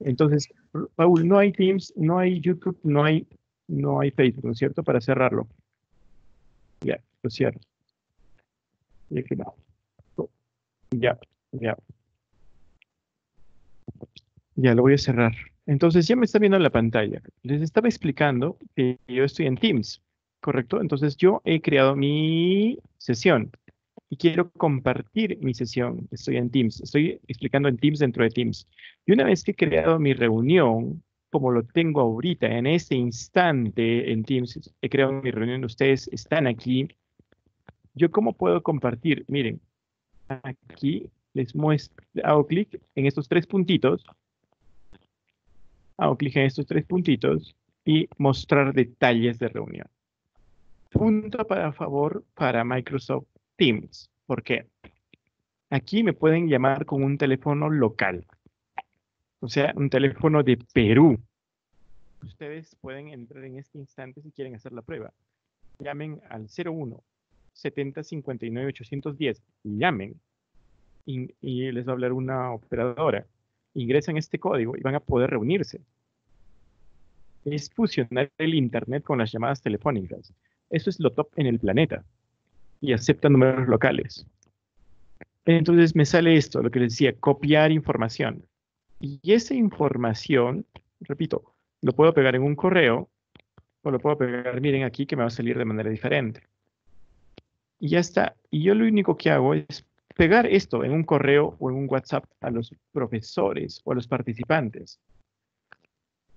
Entonces, Paul, no hay Teams, no hay YouTube, no hay, no hay Facebook, ¿no es cierto? Para cerrarlo. Ya, lo cierro. Ya, ya. Ya lo voy a cerrar. Entonces ya me está viendo en la pantalla. Les estaba explicando que yo estoy en Teams, ¿correcto? Entonces yo he creado mi sesión y quiero compartir mi sesión. Estoy en Teams. Estoy explicando en Teams dentro de Teams. Y una vez que he creado mi reunión, como lo tengo ahorita, en este instante en Teams, he creado mi reunión, ustedes están aquí. ¿Yo cómo puedo compartir? Miren, aquí les muestro, hago clic en estos tres puntitos hago clic en estos tres puntitos y mostrar detalles de reunión. Punto para favor para Microsoft Teams. ¿Por qué? Aquí me pueden llamar con un teléfono local. O sea, un teléfono de Perú. Ustedes pueden entrar en este instante si quieren hacer la prueba. Llamen al 01 70 59 810. Llamen y, y les va a hablar una operadora ingresan este código y van a poder reunirse. Es fusionar el Internet con las llamadas telefónicas. Eso es lo top en el planeta. Y acepta números locales. Entonces me sale esto, lo que les decía, copiar información. Y esa información, repito, lo puedo pegar en un correo o lo puedo pegar, miren aquí, que me va a salir de manera diferente. Y ya está. Y yo lo único que hago es pegar esto en un correo o en un WhatsApp a los profesores o a los participantes.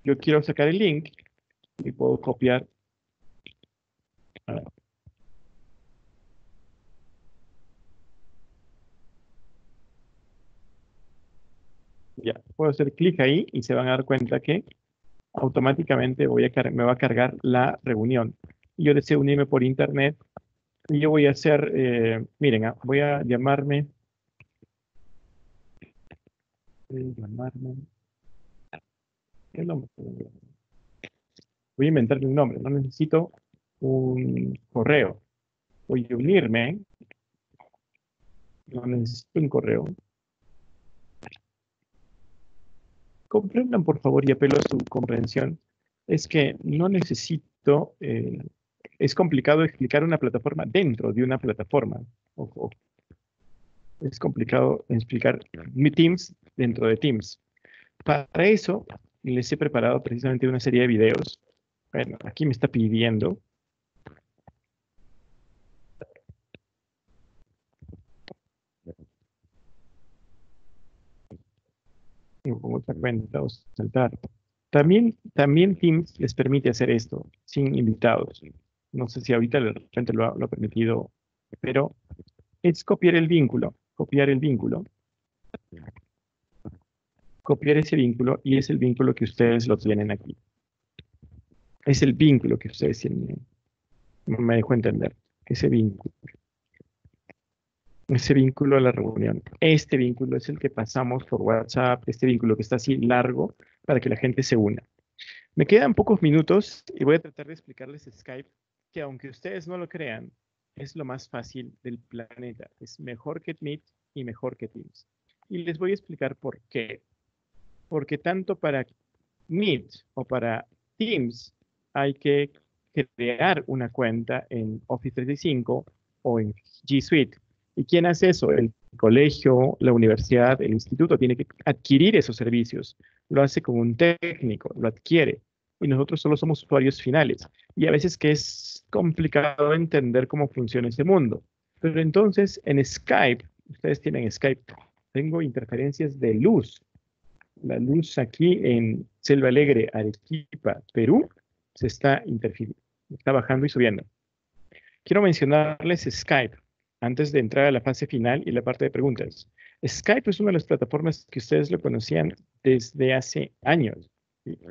Yo quiero sacar el link y puedo copiar. Ya, puedo hacer clic ahí y se van a dar cuenta que automáticamente voy a me va a cargar la reunión. Yo deseo unirme por internet yo voy a hacer, eh, miren, ah, voy a llamarme, voy a llamarme, ¿qué nombre? Voy a inventarme un nombre, no necesito un correo. Voy a unirme, no necesito un correo. Comprendan, por favor, y apelo a su comprensión, es que no necesito eh, es complicado explicar una plataforma dentro de una plataforma. Es complicado explicar mi Teams dentro de Teams. Para eso les he preparado precisamente una serie de videos. Bueno, aquí me está pidiendo. Cuenta saltar. También, también Teams les permite hacer esto sin invitados. No sé si ahorita de repente lo ha, ha permitido, pero es copiar el vínculo, copiar el vínculo, copiar ese vínculo y es el vínculo que ustedes lo tienen aquí. Es el vínculo que ustedes tienen. Me dejo entender. Ese vínculo. Ese vínculo a la reunión. Este vínculo es el que pasamos por WhatsApp, este vínculo que está así largo para que la gente se una. Me quedan pocos minutos y voy a tratar de explicarles Skype, que aunque ustedes no lo crean, es lo más fácil del planeta. Es mejor que Meet y mejor que Teams. Y les voy a explicar por qué. Porque tanto para Meet o para Teams hay que crear una cuenta en Office 365 o en G Suite. ¿Y quién hace eso? El colegio, la universidad, el instituto tiene que adquirir esos servicios. Lo hace como un técnico, lo adquiere. Y nosotros solo somos usuarios finales. Y a veces que es complicado entender cómo funciona ese mundo. Pero entonces en Skype, ustedes tienen Skype, tengo interferencias de luz. La luz aquí en Selva Alegre, Arequipa, Perú, se está interfiriendo, está bajando y subiendo. Quiero mencionarles Skype antes de entrar a la fase final y la parte de preguntas. Skype es una de las plataformas que ustedes lo conocían desde hace años.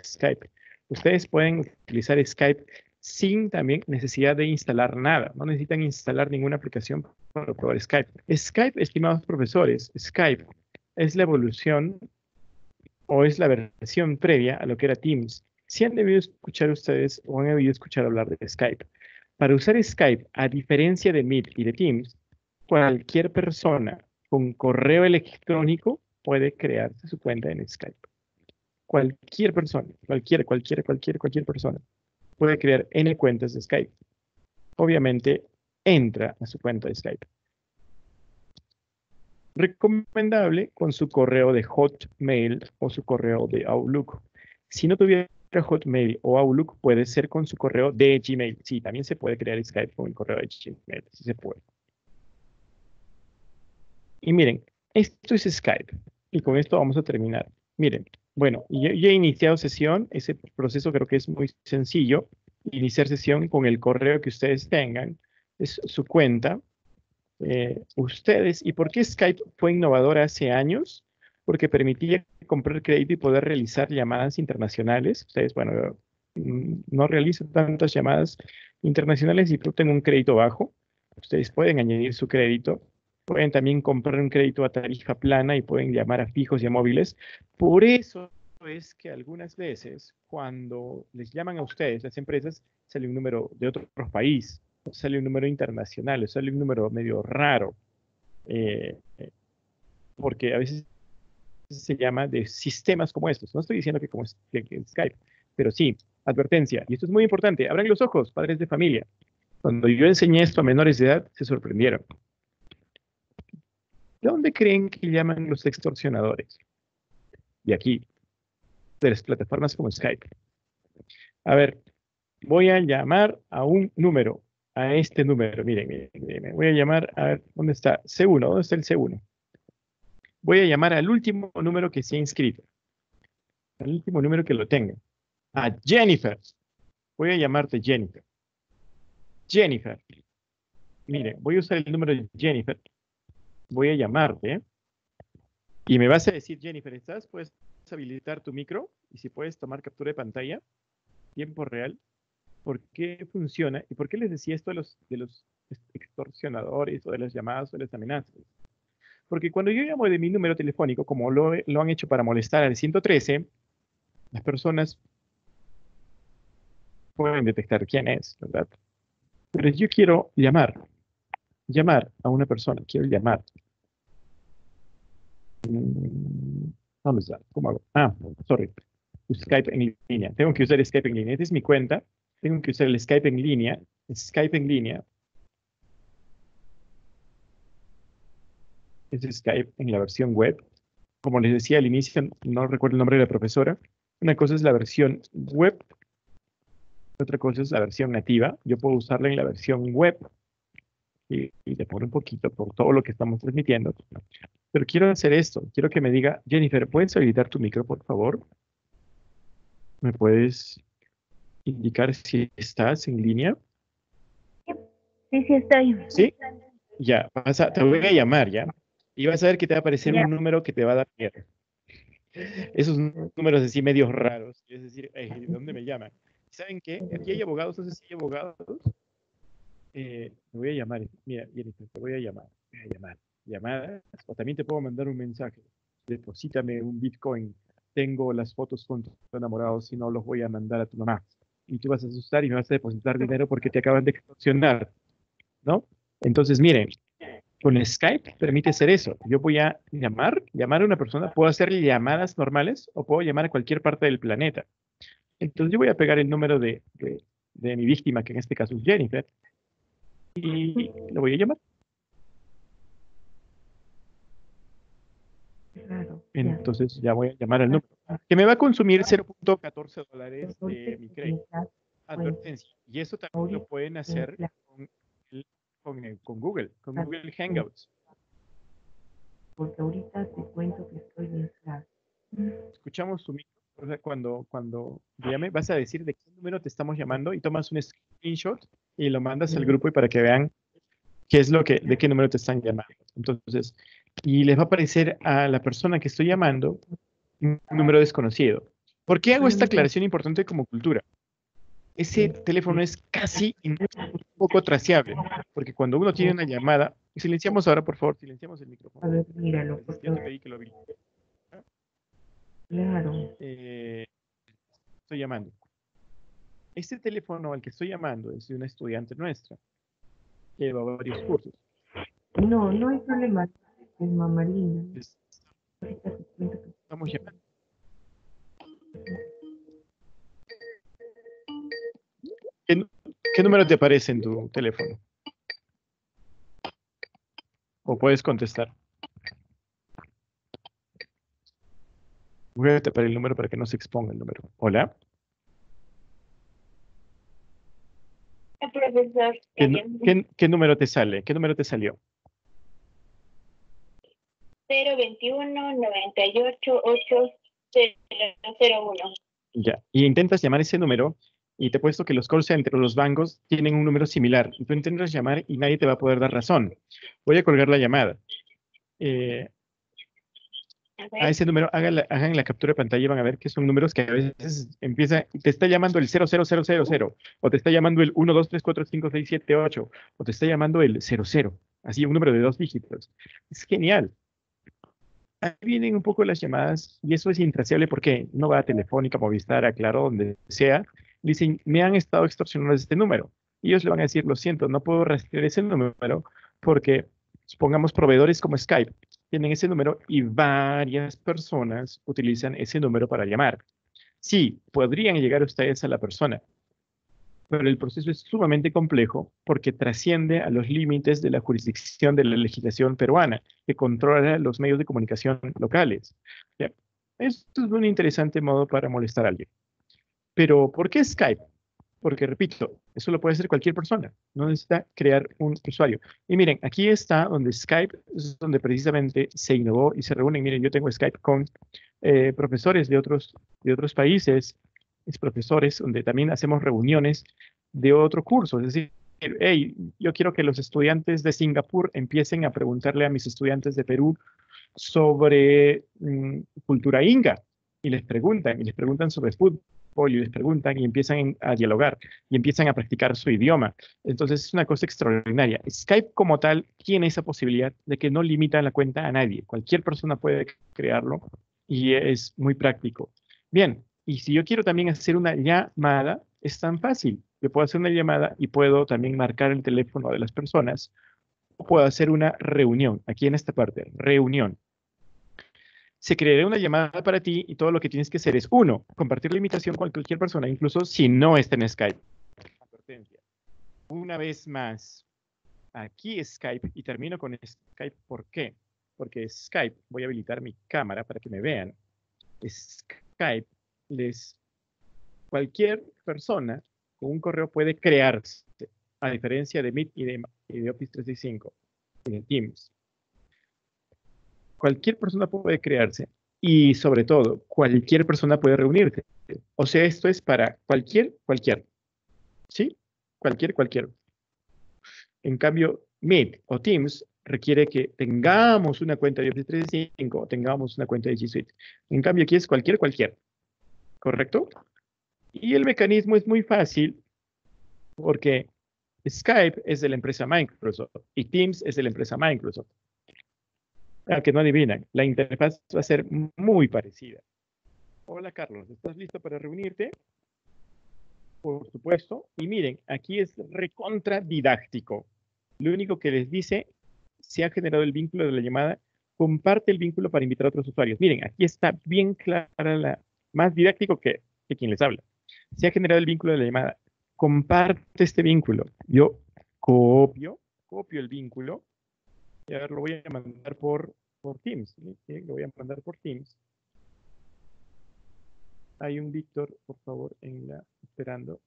Skype. Ustedes pueden utilizar Skype sin también necesidad de instalar nada. No necesitan instalar ninguna aplicación para probar Skype. Skype, estimados profesores, Skype es la evolución o es la versión previa a lo que era Teams. Si han debido escuchar ustedes o han debido escuchar hablar de Skype. Para usar Skype, a diferencia de Meet y de Teams, cualquier persona con correo electrónico puede crearse su cuenta en Skype. Cualquier persona, cualquier, cualquier, cualquier, cualquier persona puede crear N cuentas de Skype. Obviamente, entra a su cuenta de Skype. Recomendable con su correo de Hotmail o su correo de Outlook. Si no tuviera Hotmail o Outlook, puede ser con su correo de Gmail. Sí, también se puede crear Skype con el correo de Gmail. Sí se puede. Y miren, esto es Skype. Y con esto vamos a terminar. Miren, bueno, yo, he iniciado sesión. Ese proceso creo que es muy sencillo. Iniciar sesión con el correo que ustedes tengan. Es su cuenta. Eh, ustedes, ¿y por qué Skype fue innovador hace años? Porque permitía comprar crédito y poder realizar llamadas internacionales. Ustedes, bueno, mm, no realizan tantas llamadas internacionales y tengo un crédito bajo. Ustedes pueden añadir su crédito Pueden también comprar un crédito a tarifa plana y pueden llamar a fijos y a móviles. Por eso es que algunas veces cuando les llaman a ustedes, las empresas, sale un número de otro país, sale un número internacional, sale un número medio raro, eh, porque a veces se llama de sistemas como estos. No estoy diciendo que como Skype, pero sí, advertencia, y esto es muy importante, abran los ojos, padres de familia. Cuando yo enseñé esto a menores de edad, se sorprendieron. ¿De dónde creen que llaman los extorsionadores? Y aquí, de las plataformas como Skype. A ver, voy a llamar a un número, a este número. Miren, miren, miren, voy a llamar, a ver, ¿dónde está? C1, ¿dónde está el C1? Voy a llamar al último número que se ha inscrito. Al último número que lo tenga. A Jennifer. Voy a llamarte Jennifer. Jennifer. Miren, voy a usar el número de Jennifer voy a llamarte y me vas a decir, Jennifer, ¿estás? ¿Puedes habilitar tu micro? Y si puedes tomar captura de pantalla, tiempo real, ¿por qué funciona? ¿Y por qué les decía esto de los, de los extorsionadores o de las llamadas o de las amenazas? Porque cuando yo llamo de mi número telefónico, como lo, lo han hecho para molestar al 113, las personas pueden detectar quién es, ¿verdad? Pero yo quiero llamar, llamar a una persona, quiero llamar. Mm, ¿Dónde está? ¿Cómo hago? Ah, sorry. Skype en línea. Tengo que usar Skype en línea. Esta es mi cuenta. Tengo que usar el Skype en línea. Skype en línea. Es Skype en la versión web. Como les decía al inicio, no recuerdo el nombre de la profesora. Una cosa es la versión web. Otra cosa es la versión nativa. Yo puedo usarla en la versión web y, y demora un poquito por todo lo que estamos transmitiendo. Pero quiero hacer esto. Quiero que me diga, Jennifer, ¿puedes habilitar tu micro, por favor? ¿Me puedes indicar si estás en línea? Sí, sí estoy. ¿Sí? Ya, te voy a llamar, ¿ya? Y vas a ver que te va a aparecer un número que te va a dar miedo. Esos números así medios raros. Es decir, ¿de dónde me llaman? ¿Saben qué? Aquí hay abogados, no sé si hay abogados eh, te voy a llamar, mira, Jennifer, te voy a llamar, voy a llamar, llamadas, o también te puedo mandar un mensaje, deposítame un Bitcoin, tengo las fotos con tus enamorados y no los voy a mandar a tu mamá. Y tú vas a asustar y me vas a depositar dinero porque te acaban de extorsionar. ¿no? Entonces, miren, con Skype permite hacer eso. Yo voy a llamar, llamar a una persona, puedo hacer llamadas normales o puedo llamar a cualquier parte del planeta. Entonces yo voy a pegar el número de, de, de mi víctima, que en este caso es Jennifer, y lo voy a llamar. Claro. ya. Entonces ya voy a llamar al número. Que me va a consumir 0.14 dólares de mi crédito. Advertencia. Y eso también lo pueden hacer con, el- con, el- con Google, con Google Hangouts. Porque ahorita te cuento que estoy en clase. Escuchamos tu micro. O sea, cuando, cuando llame, vas a decir de qué número te estamos llamando y tomas un screenshot y lo mandas al grupo y para que vean qué es lo que, de qué número te están llamando. Entonces, y les va a aparecer a la persona que estoy llamando un número desconocido. ¿Por qué hago esta aclaración importante como cultura? Ese teléfono es casi un poco traceable, porque cuando uno tiene una llamada, silenciamos ahora, por favor, silenciamos el micrófono. A ver, míralo. Ya te pedí que lo habilites. Claro. Eh, estoy llamando. Este teléfono al que estoy llamando es de una estudiante nuestra. que Lleva varios cursos. No, no hay problema. Que Estamos llamando. ¿Qué, qué número te aparece en tu teléfono? O puedes contestar. Voy a tapar el número para que no se exponga el número. Hola. profesor. ¿Qué, nu- qué- qué número te sale? ¿Qué número te salió? 021 98 8001. Ya. Y intentas llamar ese número y te he puesto que los call centers, los bancos, tienen un número similar. Tú intentas llamar y nadie te va a poder dar razón. Voy a colgar la llamada. Eh, a ese número, hagan la, hagan la captura de pantalla y van a ver que son números que a veces empieza, te está llamando el 00000 o te está llamando el 1, 2, 3, 4, 5, 6, 7, 8 o te está llamando el 00, así un número de dos dígitos. Es genial. Ahí vienen un poco las llamadas y eso es intraciable porque no va a Telefónica, Movistar, a Claro, donde sea. Dicen, me han estado extorsionando este número. Y ellos le van a decir, lo siento, no puedo rastrear ese número porque, supongamos, proveedores como Skype tienen ese número y varias personas utilizan ese número para llamar. Sí, podrían llegar ustedes a la persona, pero el proceso es sumamente complejo porque trasciende a los límites de la jurisdicción de la legislación peruana, que controla los medios de comunicación locales. Esto es un interesante modo para molestar a alguien. Pero, ¿por qué Skype? Porque, repito, eso lo puede hacer cualquier persona. No necesita crear un usuario. Y miren, aquí está donde Skype es donde precisamente se innovó y se reúnen. Miren, yo tengo Skype con eh, profesores de otros, de otros países, es profesores, donde también hacemos reuniones de otro curso. Es decir, hey, yo quiero que los estudiantes de Singapur empiecen a preguntarle a mis estudiantes de Perú sobre mm, cultura inga. Y les preguntan, y les preguntan sobre fútbol, y les preguntan y empiezan a dialogar, y empiezan a practicar su idioma. Entonces es una cosa extraordinaria. Skype como tal tiene esa posibilidad de que no limita la cuenta a nadie. Cualquier persona puede crearlo y es muy práctico. Bien, y si yo quiero también hacer una llamada, es tan fácil. Yo puedo hacer una llamada y puedo también marcar el teléfono de las personas. O puedo hacer una reunión, aquí en esta parte, reunión. Se creará una llamada para ti y todo lo que tienes que hacer es, uno, compartir la invitación con cualquier persona, incluso si no está en Skype. Una vez más, aquí Skype, y termino con Skype, ¿por qué? Porque Skype, voy a habilitar mi cámara para que me vean. Skype les cualquier persona con un correo puede crearse, a diferencia de Meet y de, Office 365 y de Teams. Cualquier persona puede crearse y sobre todo cualquier persona puede reunirse. O sea, esto es para cualquier, cualquier. ¿Sí? Cualquier, cualquier. En cambio, Meet o Teams requiere que tengamos una cuenta de Office 365 o tengamos una cuenta de G Suite. En cambio, aquí es cualquier, cualquier. ¿Correcto? Y el mecanismo es muy fácil porque Skype es de la empresa Microsoft y Teams es de la empresa Microsoft. A que no adivinan, la interfaz va a ser muy parecida. Hola Carlos, ¿estás listo para reunirte? Por supuesto. Y miren, aquí es recontra didáctico. lo único que les dice, se ha generado el vínculo de la llamada, comparte el vínculo para invitar a otros usuarios. Miren, aquí está bien clara la, más didáctico que, que quien les habla. Se ha generado el vínculo de la llamada, comparte este vínculo. Yo copio, copio el vínculo y ahora lo voy a mandar por, por Teams. Lo voy a mandar por Teams. Hay un Víctor, por favor, en la, esperando.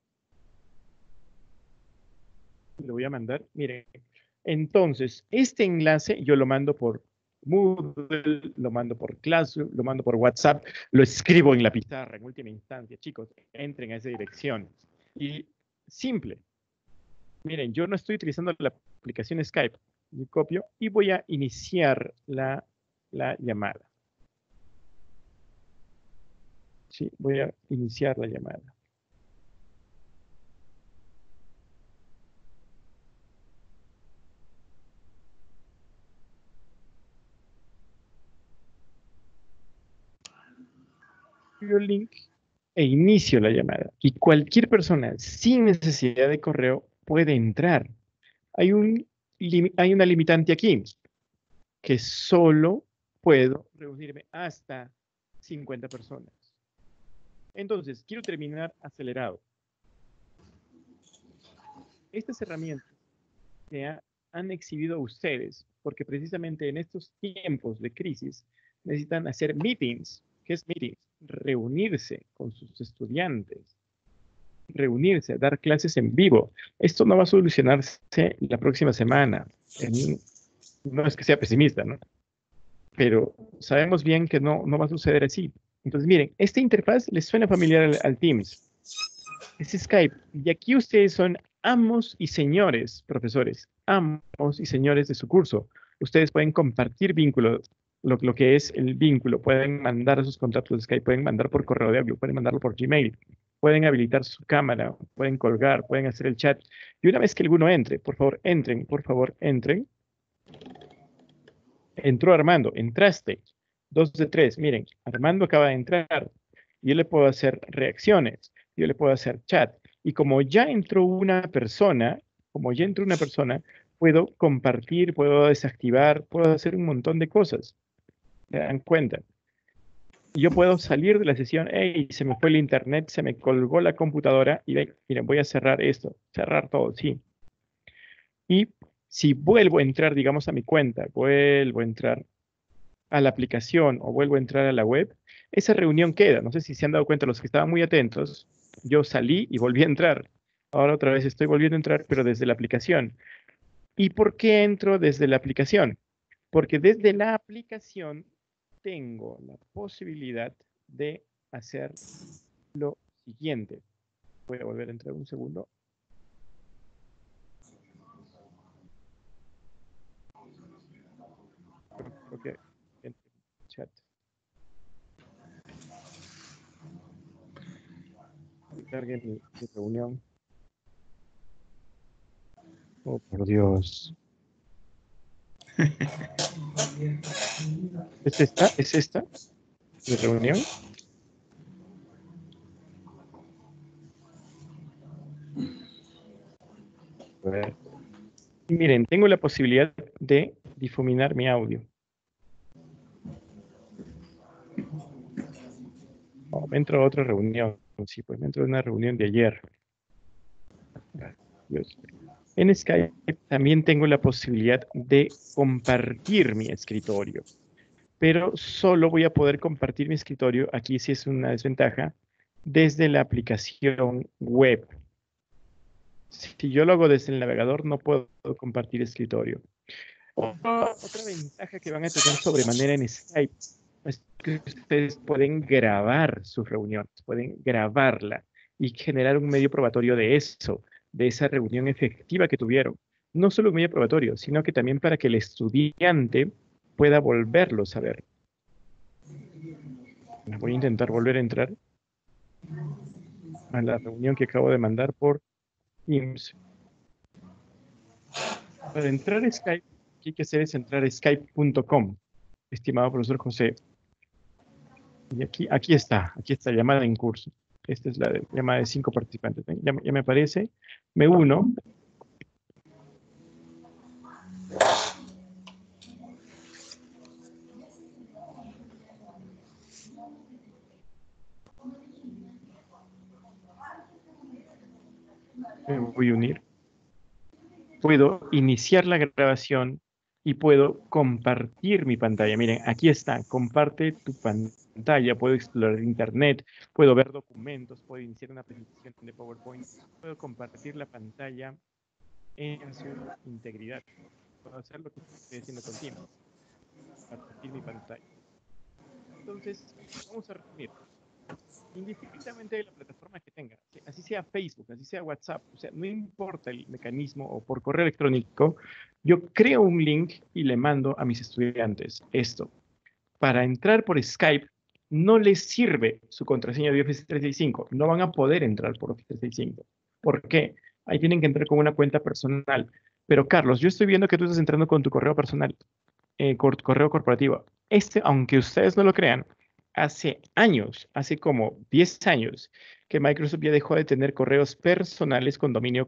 Lo voy a mandar. Miren, entonces, este enlace yo lo mando por Moodle, lo mando por Classroom, lo mando por WhatsApp, lo escribo en la pizarra en última instancia. Chicos, entren a esa dirección. Y simple. Miren, yo no estoy utilizando la aplicación Skype. Yo copio y voy a iniciar la, la llamada. Sí, voy a iniciar la llamada. El link e inicio la llamada. Y cualquier persona sin necesidad de correo puede entrar. Hay, un, hay una limitante aquí, que solo puedo reunirme hasta 50 personas. Entonces, quiero terminar acelerado. Estas herramientas se ha, han exhibido ustedes porque precisamente en estos tiempos de crisis necesitan hacer meetings. ¿Qué es meetings? Reunirse con sus estudiantes, reunirse, dar clases en vivo. Esto no va a solucionarse la próxima semana. No es que sea pesimista, ¿no? Pero sabemos bien que no, no va a suceder así. Entonces, miren, esta interfaz les suena familiar al, al, Teams. Es Skype. Y aquí ustedes son amos y señores, profesores, amos y señores de su curso. Ustedes pueden compartir vínculos, lo, que es el vínculo. Pueden mandar sus contactos de Skype, pueden mandar por correo de audio, pueden mandarlo por Gmail, pueden habilitar su cámara, pueden colgar, pueden hacer el chat. Y una vez que alguno entre, por favor, entren, por favor, entren. Entró Armando, entraste. Dos de tres, miren, Armando acaba de entrar. Yo le puedo hacer reacciones, yo le puedo hacer chat. Y como ya entró una persona, como ya entró una persona, puedo compartir, puedo desactivar, puedo hacer un montón de cosas. ¿Se dan cuenta? Yo puedo salir de la sesión, hey, se me fue el internet, se me colgó la computadora y miren, voy a cerrar esto, cerrar todo, sí. Y si vuelvo a entrar, digamos, a mi cuenta, vuelvo a entrar a la aplicación o vuelvo a entrar a la web, esa reunión queda. No sé si se han dado cuenta los que estaban muy atentos. Yo salí y volví a entrar. Ahora otra vez estoy volviendo a entrar, pero desde la aplicación. ¿Y por qué entro desde la aplicación? Porque desde la aplicación tengo la posibilidad de hacer lo siguiente. Voy a volver a entrar un segundo. Okay chat. Cargue mi, reunión. Oh, por Dios. ¿Es esta? ¿Es esta? ¿Mi reunión? A ver. Miren, tengo la posibilidad de difuminar mi audio. Oh, me entro a otra reunión. Sí, pues me entro a una reunión de ayer. En Skype también tengo la posibilidad de compartir mi escritorio, pero solo voy a poder compartir mi escritorio, aquí sí es una desventaja, desde la aplicación web. Si yo lo hago desde el navegador, no puedo compartir escritorio. Otra, ventaja que van a tener sobremanera en Skype es que ustedes pueden grabar sus reuniones, pueden grabarla y generar un medio probatorio de eso, de esa reunión efectiva que tuvieron. No solo un medio probatorio, sino que también para que el estudiante pueda volverlo a ver. Voy a intentar volver a entrar a la reunión que acabo de mandar por Teams. Para entrar a Skype, lo que hay que hacer es entrar a skype.com, estimado profesor José. Y aquí, aquí está, aquí está llamada en curso. Esta es la de, llamada de cinco participantes. Ya, ya me parece. Me uno. Me voy a unir. Puedo iniciar la grabación y puedo compartir mi pantalla. Miren, aquí está, comparte tu pantalla, puedo explorar internet, puedo ver documentos, puedo iniciar una presentación de PowerPoint, puedo compartir la pantalla en su integridad. Puedo hacer lo que estoy haciendo contigo, compartir mi pantalla. Entonces, vamos a resumir indistintamente de la plataforma que tenga, así sea Facebook, así sea WhatsApp, o sea, no importa el mecanismo o por correo electrónico, yo creo un link y le mando a mis estudiantes esto. Para entrar por Skype, no les sirve su contraseña de Office 365, no van a poder entrar por Office 365. ¿Por qué? Ahí tienen que entrar con una cuenta personal. Pero Carlos, yo estoy viendo que tú estás entrando con tu correo personal, eh, correo corporativo. Este, aunque ustedes no lo crean, hace años, hace como 10 años, que Microsoft ya dejó de tener correos personales con dominio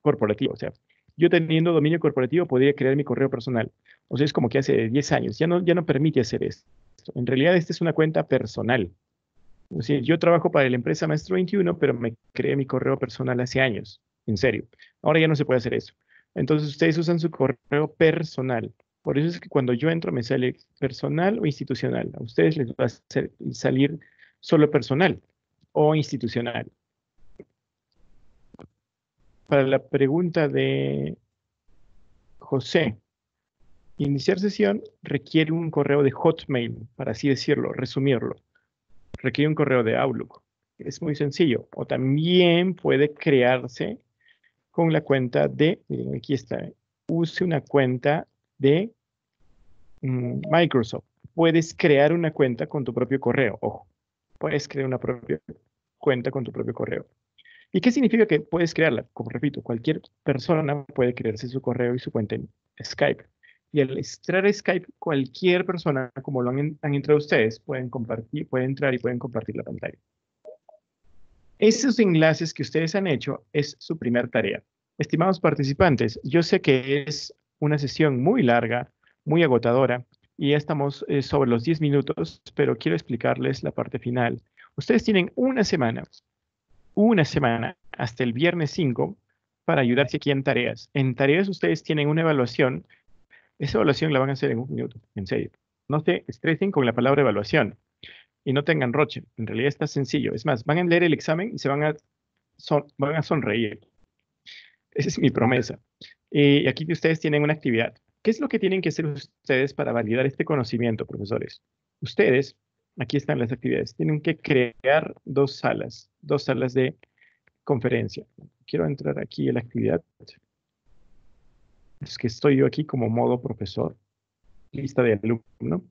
corporativo. O sea, yo teniendo dominio corporativo podría crear mi correo personal. O sea, es como que hace 10 años. Ya no, ya no permite hacer esto. En realidad, esta es una cuenta personal. O sea, yo trabajo para la empresa Maestro 21, pero me creé mi correo personal hace años. En serio. Ahora ya no se puede hacer eso. Entonces, ustedes usan su correo personal. Por eso es que cuando yo entro me sale personal o institucional. A ustedes les va a salir solo personal o institucional. Para la pregunta de José, iniciar sesión requiere un correo de Hotmail, para así decirlo, resumirlo. Requiere un correo de Outlook. Es muy sencillo. O también puede crearse con la cuenta de, miren, aquí está, use una cuenta de Microsoft, puedes crear una cuenta con tu propio correo. Ojo, puedes crear una propia cuenta con tu propio correo. ¿Y qué significa que puedes crearla? Como repito, cualquier persona puede crearse su correo y su cuenta en Skype. Y al entrar a Skype, cualquier persona, como lo han, han entrado ustedes, pueden compartir, pueden entrar y pueden compartir la pantalla. Esos enlaces que ustedes han hecho es su primera tarea. Estimados participantes, yo sé que es una sesión muy larga, muy agotadora y ya estamos eh, sobre los 10 minutos, pero quiero explicarles la parte final. Ustedes tienen una semana, una semana hasta el viernes 5 para ayudarse aquí en tareas. En tareas ustedes tienen una evaluación. Esa evaluación la van a hacer en un minuto, en serio. No se estresen con la palabra evaluación y no tengan roche. En realidad está sencillo. Es más, van a leer el examen y se van a, van a sonreír. Esa es mi promesa. Y aquí ustedes tienen una actividad. ¿Qué es lo que tienen que hacer ustedes para validar este conocimiento, profesores? Ustedes, aquí están las actividades, tienen que crear dos salas, dos salas de conferencia. Quiero entrar aquí en la actividad. Es que estoy yo aquí como modo profesor, lista de alumno.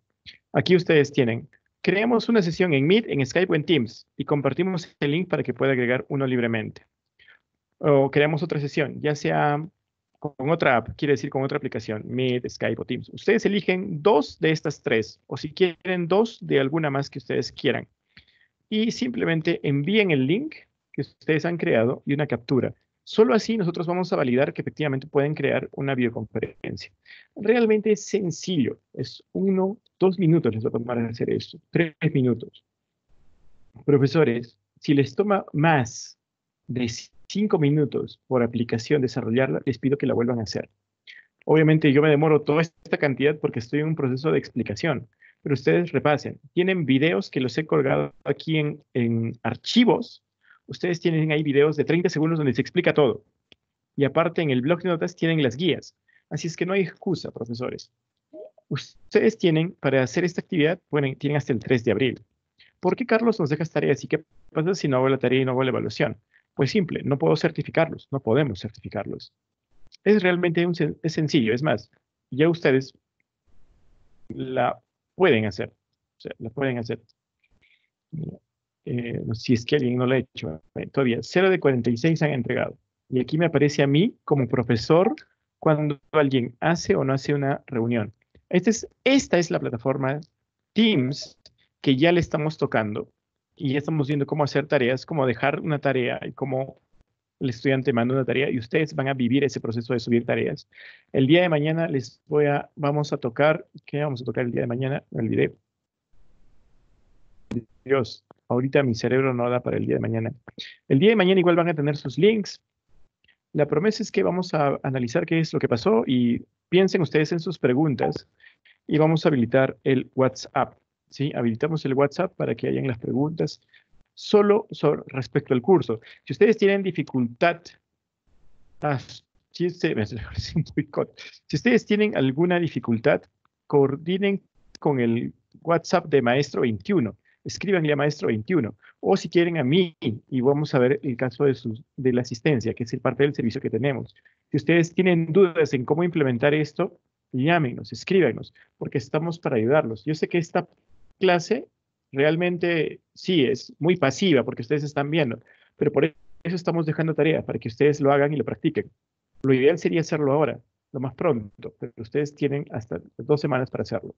Aquí ustedes tienen, creamos una sesión en Meet, en Skype o en Teams y compartimos el link para que pueda agregar uno libremente. O creamos otra sesión, ya sea con otra app, quiere decir con otra aplicación, Meet, Skype o Teams. Ustedes eligen dos de estas tres, o si quieren dos de alguna más que ustedes quieran. Y simplemente envíen el link que ustedes han creado y una captura. Solo así nosotros vamos a validar que efectivamente pueden crear una videoconferencia. Realmente es sencillo. Es uno, dos minutos les va a tomar hacer esto. Tres minutos. Profesores, si les toma más de cinco minutos por aplicación desarrollarla, les pido que la vuelvan a hacer. Obviamente yo me demoro toda esta cantidad porque estoy en un proceso de explicación, pero ustedes repasen. Tienen videos que los he colgado aquí en, en archivos. Ustedes tienen ahí videos de 30 segundos donde se explica todo. Y aparte en el blog de notas tienen las guías. Así es que no hay excusa, profesores. Ustedes tienen, para hacer esta actividad, tienen hasta el 3 de abril. ¿Por qué Carlos nos deja tareas? ¿Y qué pasa si no hago la tarea y no hago la evaluación? Pues simple, no puedo certificarlos, no podemos certificarlos. Es realmente es sencillo, es más, ya ustedes la pueden hacer, la pueden hacer. Eh, si es que alguien no lo ha hecho, eh, todavía 0 de 46 han entregado. Y aquí me aparece a mí como profesor cuando alguien hace o no hace una reunión. Esta es, esta es la plataforma Teams que ya le estamos tocando y ya estamos viendo cómo hacer tareas, cómo dejar una tarea y cómo el estudiante manda una tarea y ustedes van a vivir ese proceso de subir tareas. El día de mañana les voy a, vamos a tocar, ¿qué vamos a tocar el día de mañana? El video. Dios, ahorita mi cerebro no da para el día de mañana. El día de mañana igual van a tener sus links. La promesa es que vamos a analizar qué es lo que pasó y piensen ustedes en sus preguntas y vamos a habilitar el WhatsApp. ¿Sí? Habilitamos el WhatsApp para que hayan las preguntas solo sobre- respecto al curso. Si ustedes tienen dificultad, ah, si, ustedes, tienen alguna dificultad, coordinen con el WhatsApp de Maestro 21. Escríbanle a Maestro 21. O si quieren a mí, y vamos a ver el caso de, su- de la asistencia, que es el parte del servicio que tenemos. Si ustedes tienen dudas en cómo implementar esto, llámenos, escríbanos, porque estamos para ayudarlos. Yo sé que esta clase realmente sí es muy pasiva, porque ustedes están viendo, pero por eso estamos dejando tarea, para que ustedes lo hagan y lo practiquen. Lo ideal sería hacerlo ahora, lo más pronto, pero ustedes tienen hasta dos semanas para hacerlo.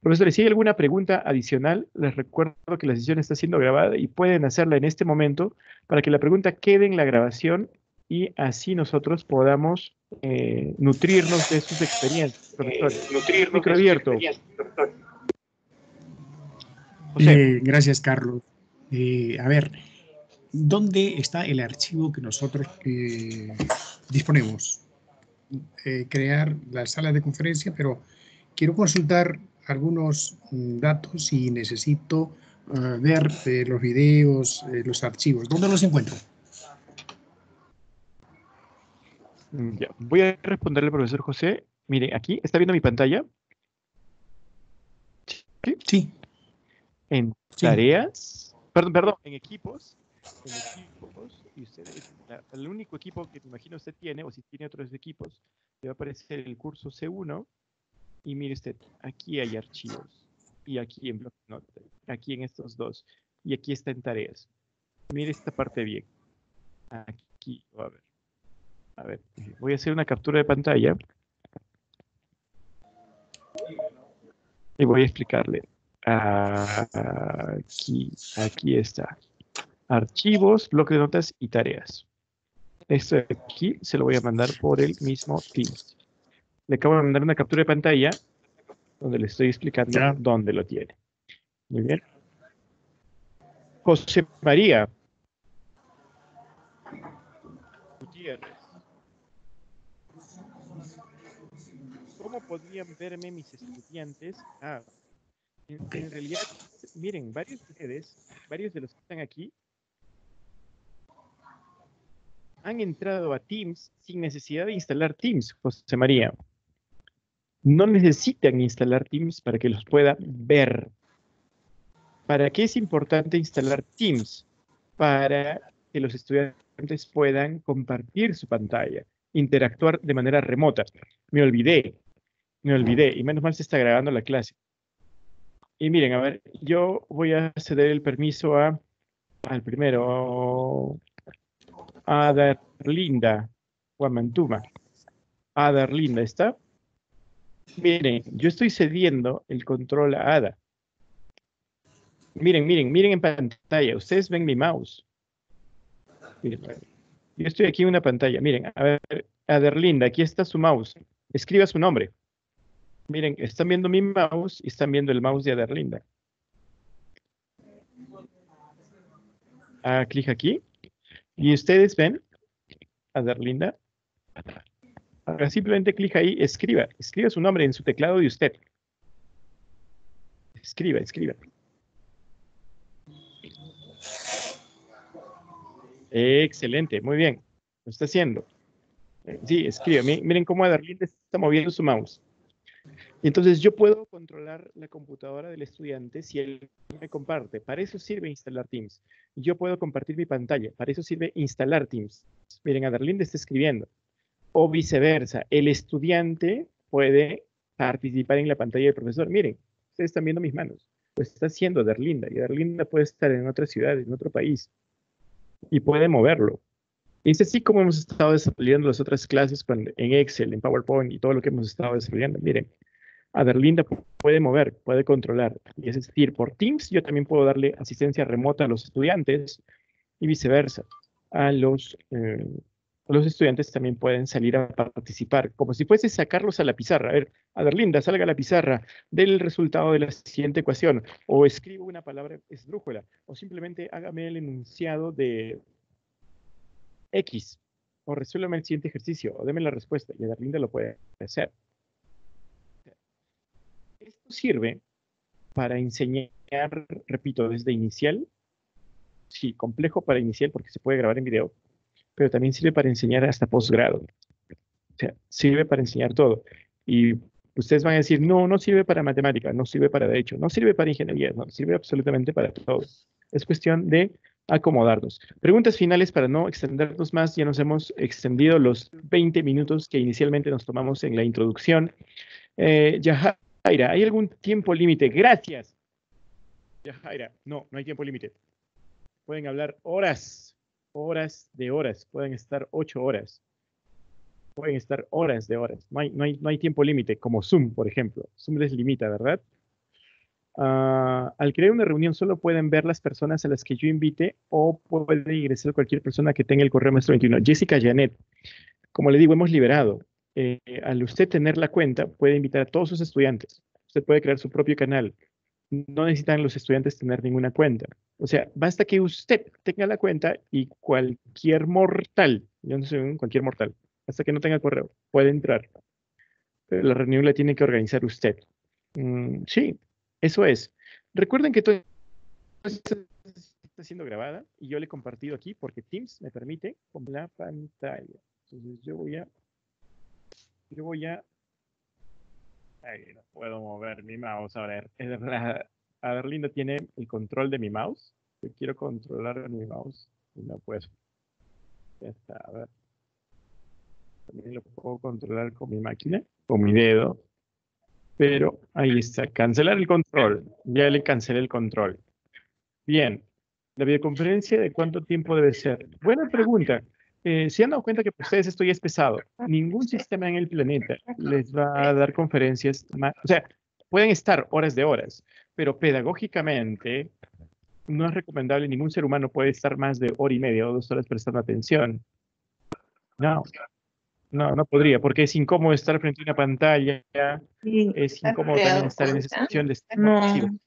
Profesores, si hay alguna pregunta adicional, les recuerdo que la sesión está siendo grabada y pueden hacerla en este momento para que la pregunta quede en la grabación y así nosotros podamos eh, nutrirnos de sus experiencias. Profesores, micro abierto. José. Eh, gracias, Carlos. Eh, a ver, ¿dónde está el archivo que nosotros eh, disponemos? Eh, crear la sala de conferencia, pero quiero consultar algunos mm, datos y necesito ah, ver eh, los videos, eh, los archivos. ¿Dónde los encuentro? Mm, Ya, voy a responderle al profesor José. Mire, aquí, ¿está viendo mi pantalla? Sí. En Sí. tareas, perdón, perdón, en equipos, en equipos, y ustedes, la- el único equipo que me imagino usted tiene, o si tiene otros equipos, le va a aparecer el curso C1, y mire usted, aquí hay archivos, y aquí en Block Note, aquí en estos dos, y aquí está en tareas. Mire esta parte bien. Aquí, a ver. A ver, voy a hacer una captura de pantalla. Y voy a explicarle. Aquí, aquí está. Archivos, bloque de notas y tareas. Esto de aquí se lo voy a mandar por el mismo Teams. Le acabo de mandar una captura de pantalla donde le estoy explicando Ya. dónde lo tiene. Muy bien. José María. Gutiérrez. ¿Cómo podrían verme mis estudiantes? Ah, en, en realidad, miren, varios de ustedes, varios de los que están aquí, han entrado a Teams sin necesidad de instalar Teams, José María. No necesitan instalar Teams para que los puedan ver. ¿Para qué es importante instalar Teams? Para que los estudiantes puedan compartir su pantalla, interactuar de manera remota. Me olvidé, me olvidé, y menos mal se está grabando la clase. Y miren, a ver, yo voy a ceder el permiso a, al primero, a Darlinda Guamantuma. A Darlinda, ¿está? Miren, yo estoy cediendo el control a Ada. Miren, miren, miren en pantalla. Ustedes ven mi mouse. Miren, yo estoy aquí en una pantalla. Miren, a ver, Aderlinda, aquí está su mouse. Escriba su nombre. Miren, están viendo mi mouse y están viendo el mouse de Aderlinda. Ah, clic aquí. Y ustedes ven Aderlinda. Ahora simplemente clic ahí, escriba. Escriba su nombre en su teclado de usted. Escriba, escriba. Excelente, muy bien. Lo está haciendo. Sí, escribe. Mi- Miren cómo Adarlinda está moviendo su mouse. Entonces yo puedo controlar la computadora del estudiante si él me comparte. Para eso sirve instalar Teams. Yo puedo compartir mi pantalla. Para eso sirve instalar Teams. Miren, Adarlinda está escribiendo. O viceversa. El estudiante puede participar en la pantalla del profesor. Miren, ustedes están viendo mis manos. Lo está haciendo Adarlinda. Y Adarlinda puede estar en otra ciudad, en otro país. Y puede moverlo. Es así como hemos estado desarrollando las otras clases en Excel, en PowerPoint y todo lo que hemos estado desarrollando. Miren, pu- puede mover, puede controlar. Y es decir, por Teams yo también puedo darle asistencia remota a los estudiantes y viceversa, a los, eh, los estudiantes también pueden salir a participar, como si fuese sacarlos a la pizarra. A ver, a ver, Linda, salga a la pizarra del resultado de la siguiente ecuación, o escribo una palabra esdrújula, o simplemente hágame el enunciado de X, o resuélvame el siguiente ejercicio, o deme la respuesta, y Adarlinda lo puede hacer. Esto sirve para enseñar, repito, desde inicial, sí, complejo para inicial porque se puede grabar en video, pero también sirve para enseñar hasta posgrado. O sea, sirve para enseñar todo. Y ustedes van a decir, no, no sirve para matemática, no sirve para derecho, no sirve para ingeniería, no, sirve absolutamente para todo. Es cuestión de acomodarnos. Preguntas finales para no extendernos más. Ya nos hemos extendido los 20 minutos que inicialmente nos tomamos en la introducción. Eh, Yajaira, ¿hay algún tiempo límite? Gracias. Yajaira, no, no hay tiempo límite. Pueden hablar horas, horas de horas. Pueden estar ocho horas. Pueden estar horas de horas. No hay, no hay, no hay tiempo límite, como Zoom, por ejemplo. Zoom les limita, ¿verdad? Ah, al crear una reunión solo pueden ver las personas a las que yo invite o puede ingresar cualquier persona que tenga el correo maestro 21. Jessica Janet, como le digo, hemos liberado. Eh, al usted tener la cuenta, puede invitar a todos sus estudiantes. Usted puede crear su propio canal. No necesitan los estudiantes tener ninguna cuenta. O sea, basta que usted tenga la cuenta y cualquier mortal, yo no soy cualquier mortal, hasta que no tenga correo, puede entrar. La reunión la tiene que organizar usted. Mm, sí, eso es. Recuerden que todo está siendo grabada y yo le he compartido aquí porque Teams me permite con la pantalla. Entonces yo voy a, yo voy a, ahí no puedo mover mi mouse. A ver, a ver, Linda tiene el control de mi mouse. Yo quiero controlar mi mouse y no puedo. Ya está, a ver. También lo puedo controlar con mi máquina, con mi dedo. Pero ahí está, cancelar el control. Ya le cancelé el control. Bien, la videoconferencia de cuánto tiempo debe ser. Buena pregunta. Eh, ¿Se han dado cuenta que para ustedes esto ya es pesado? Ningún sistema en el planeta les va a dar conferencias más. O sea, pueden estar horas de horas, pero pedagógicamente no es recomendable, ningún ser humano puede estar más de hora y media o dos horas prestando atención. No, no, no podría, porque es incómodo estar frente a una pantalla, es incómodo también estar en esa situación de no.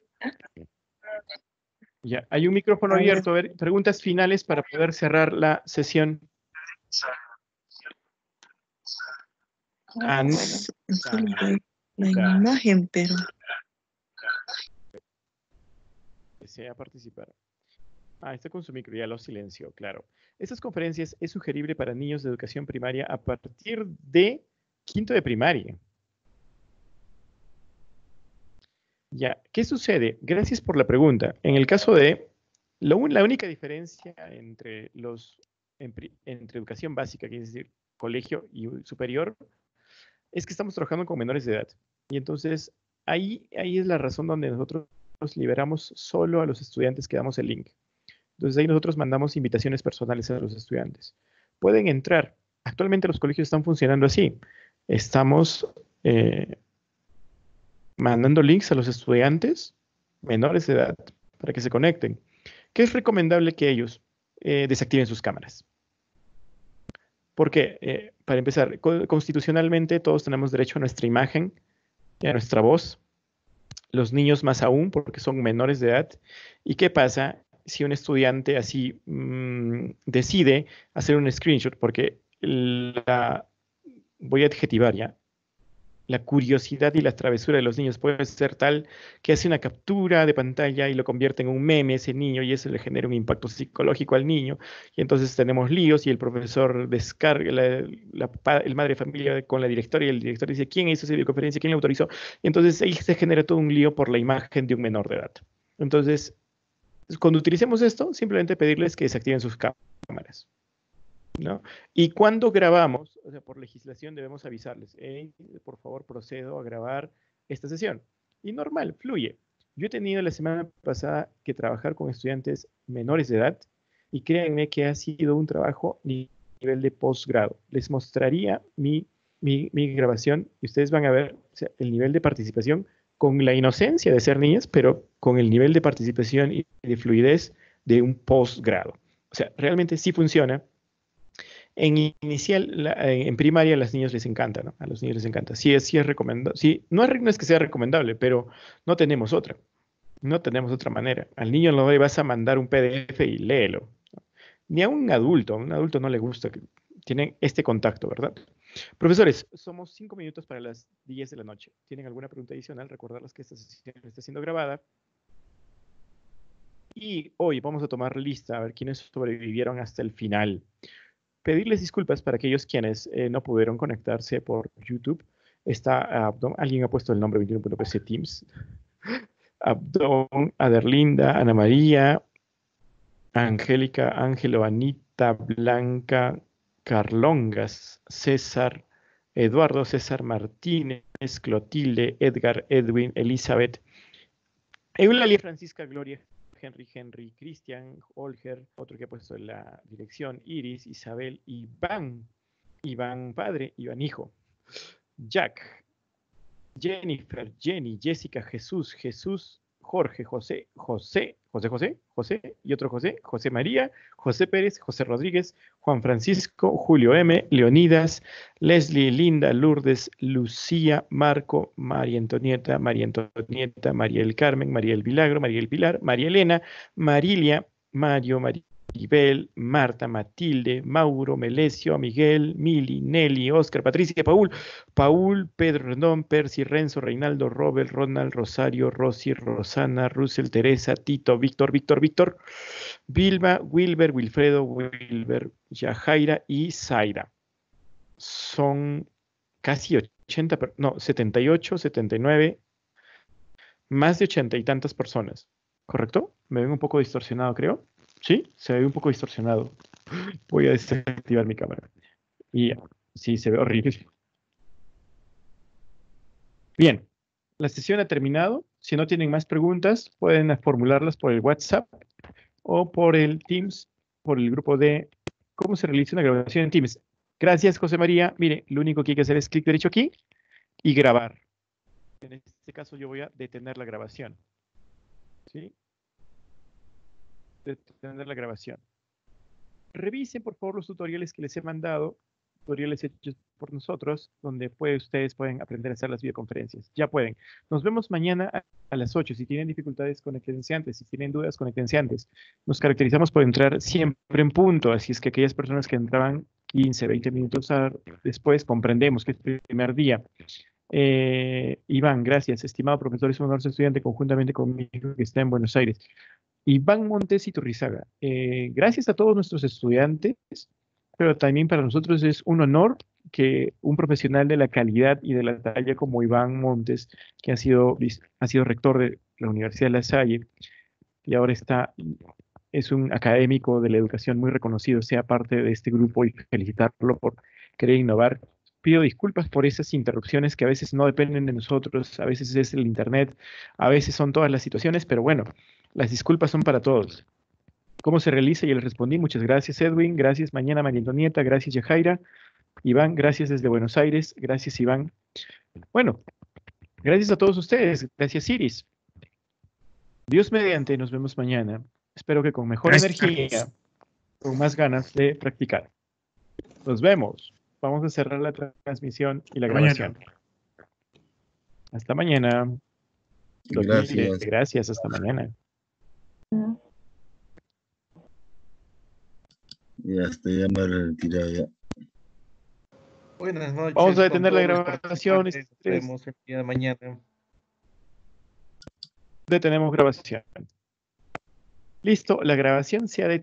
Ya, hay un micrófono abierto. A ver, preguntas finales para poder cerrar la sesión. Ah, la imagen, pero... Desea participar. Ah, está con su micro, ya lo silencio, claro. Estas conferencias es sugerible para niños de educación primaria a partir de quinto de primaria. Ya, ¿qué sucede? Gracias por la pregunta. En el caso de, la única diferencia entre los, educación básica, quiere decir colegio y superior, es que estamos trabajando con menores de edad. Y entonces ahí, ahí es la razón donde nosotros liberamos solo a los estudiantes que damos el link. Entonces ahí nosotros mandamos invitaciones personales a los estudiantes. Pueden entrar. Actualmente los colegios están funcionando así. Estamos eh, mandando links a los estudiantes menores de edad para que se conecten. ¿Qué es recomendable que ellos eh, desactiven sus cámaras? Porque, eh, para empezar, constitucionalmente todos tenemos derecho a nuestra imagen y a nuestra voz. Los niños más aún, porque son menores de edad. ¿Y qué pasa si un estudiante así mm, decide hacer un screenshot? Porque la, voy a adjetivar ya, la curiosidad y la travesura de los niños puede ser tal que hace una captura de pantalla y lo convierte en un meme ese niño y eso le genera un impacto psicológico al niño y entonces tenemos líos y el profesor descarga, el madre de familia con la directora y el director dice quién hizo esa videoconferencia, quién la autorizó y entonces ahí se genera todo un lío por la imagen de un menor de edad. Entonces, cuando utilicemos esto, simplemente pedirles que desactiven sus cámaras. ¿no? Y cuando grabamos, o sea, por legislación debemos avisarles, por favor procedo a grabar esta sesión. Y normal, fluye. Yo he tenido la semana pasada que trabajar con estudiantes menores de edad y créanme que ha sido un trabajo nivel de posgrado. Les mostraría mi, mi, grabación y ustedes van a ver el nivel de participación con la inocencia de ser niñas, pero con el nivel de participación y de fluidez de un posgrado. O sea, realmente sí funciona En inicial, eh, en primaria a los niños les encanta, ¿no? A los niños les encanta. Sí, es, sí es recomendable. Sí, no es, no es que sea recomendable, pero no tenemos otra. No tenemos otra manera. Al niño no le vas a mandar un PDF y léelo. Ni a un adulto, a un adulto no le gusta que tienen este contacto, ¿verdad? Profesores, somos cinco minutos para las 10 de la noche. ¿Tienen alguna pregunta adicional? Recordarles que esta sesión está siendo grabada. Y hoy vamos a tomar lista a ver quiénes sobrevivieron hasta el final. Pedirles disculpas para aquellos quienes eh, no pudieron conectarse por YouTube. Está Abdón, alguien ha puesto el nombre 21.pc Teams. Abdón, Aderlinda, Ana María, Angélica, Ángelo, Anita, Blanca, Carlongas, César, Eduardo, César Martínez, Clotilde, Edgar, Edwin, Elizabeth, Eulalia, Francisca, Gloria, Henry, Henry, Cristian, Olger, otro que ha puesto en la dirección, Iris, Isabel, Iván, Iván padre, Iván hijo, Jack, Jennifer, Jenny, Jessica, Jesús, Jesús, Jorge, José, José, José, José, José y otro José, José María, José Pérez, José Rodríguez, Juan Francisco, Julio M, Leonidas, Leslie, Linda, Lourdes, Lucía, Marco, María Antonieta, María Antonieta, María el Carmen, María el Milagro, María el Pilar, María Elena, Marilia, Mario, Maribel, Marta, Matilde, Mauro, Melesio, Miguel, Mili, Nelly, Oscar, Patricia, Paul, Paul, Pedro Rendón, Percy, Renzo, Reinaldo, Robert, Ronald, Rosario, Rosy, Rosana, Russell, Teresa, Tito, Víctor, Víctor, Víctor, Vilma, Wilber, Wilfredo, Wilber, Yajaira y Zaira. Son casi 80, per- no, 78, 79, más de 80 y tantas personas. ¿Correcto? Me ven un poco distorsionado, creo. Sí, se ve un poco distorsionado. Voy a desactivar mi cámara. Y sí, se ve horrible. Bien, la sesión ha terminado. Si no tienen más preguntas, pueden formularlas por el WhatsApp o por el Teams, por el grupo de cómo se realiza una grabación en Teams. Gracias, José María. Mire, lo único que hay que hacer es clic derecho aquí y grabar. En este caso yo voy a detener la grabación. ¿Sí? Detener la grabación. Revisen, por favor, los tutoriales que les he mandado, tutoriales hechos por nosotros, donde ustedes pueden aprender a hacer las videoconferencias. Ya pueden. Nos vemos mañana a, a las 8. Si tienen dificultades, conéctense antes. Si tienen dudas, conéctense antes. Nos caracterizamos por entrar siempre en punto, así es que aquellas personas que entraban 15, 20 minutos a- después, comprendemos que es el primer día. Eh, Iván, gracias. Estimado profesor, es un honor ser estudiante conjuntamente conmigo que está en Buenos Aires. Iván Montes y Turrizaga, eh, gracias a todos nuestros estudiantes, pero también para nosotros es un honor que un profesional de la calidad y de la talla como Iván Montes, que ha sido, ha sido rector de la Universidad de La Salle y ahora está, es un académico de la educación muy reconocido, sea parte de este grupo y felicitarlo por querer innovar. Pido disculpas por esas interrupciones que a veces no dependen de nosotros, a veces es el Internet, a veces son todas las situaciones, pero bueno, las disculpas son para todos. ¿Cómo se realiza? Ya les respondí. Muchas gracias, Edwin. Gracias, mañana, María Antonieta. Gracias, Yajaira. Iván, gracias desde Buenos Aires. Gracias, Iván. Bueno, gracias a todos ustedes. Gracias, Iris. Dios mediante, nos vemos mañana. Espero que con mejor Gracias, energía, con más ganas de practicar. Nos vemos. Vamos a cerrar la tra- transmisión y la Hasta mañana. grabación. Hasta mañana. Gracias. Gracias, hasta mañana. Ya está, ya me retirado ya. Buenas noches. Vamos a detener la grabación. participantes. Nos vemos el día de mañana. Detenemos grabación. Listo, la grabación se ha detenido.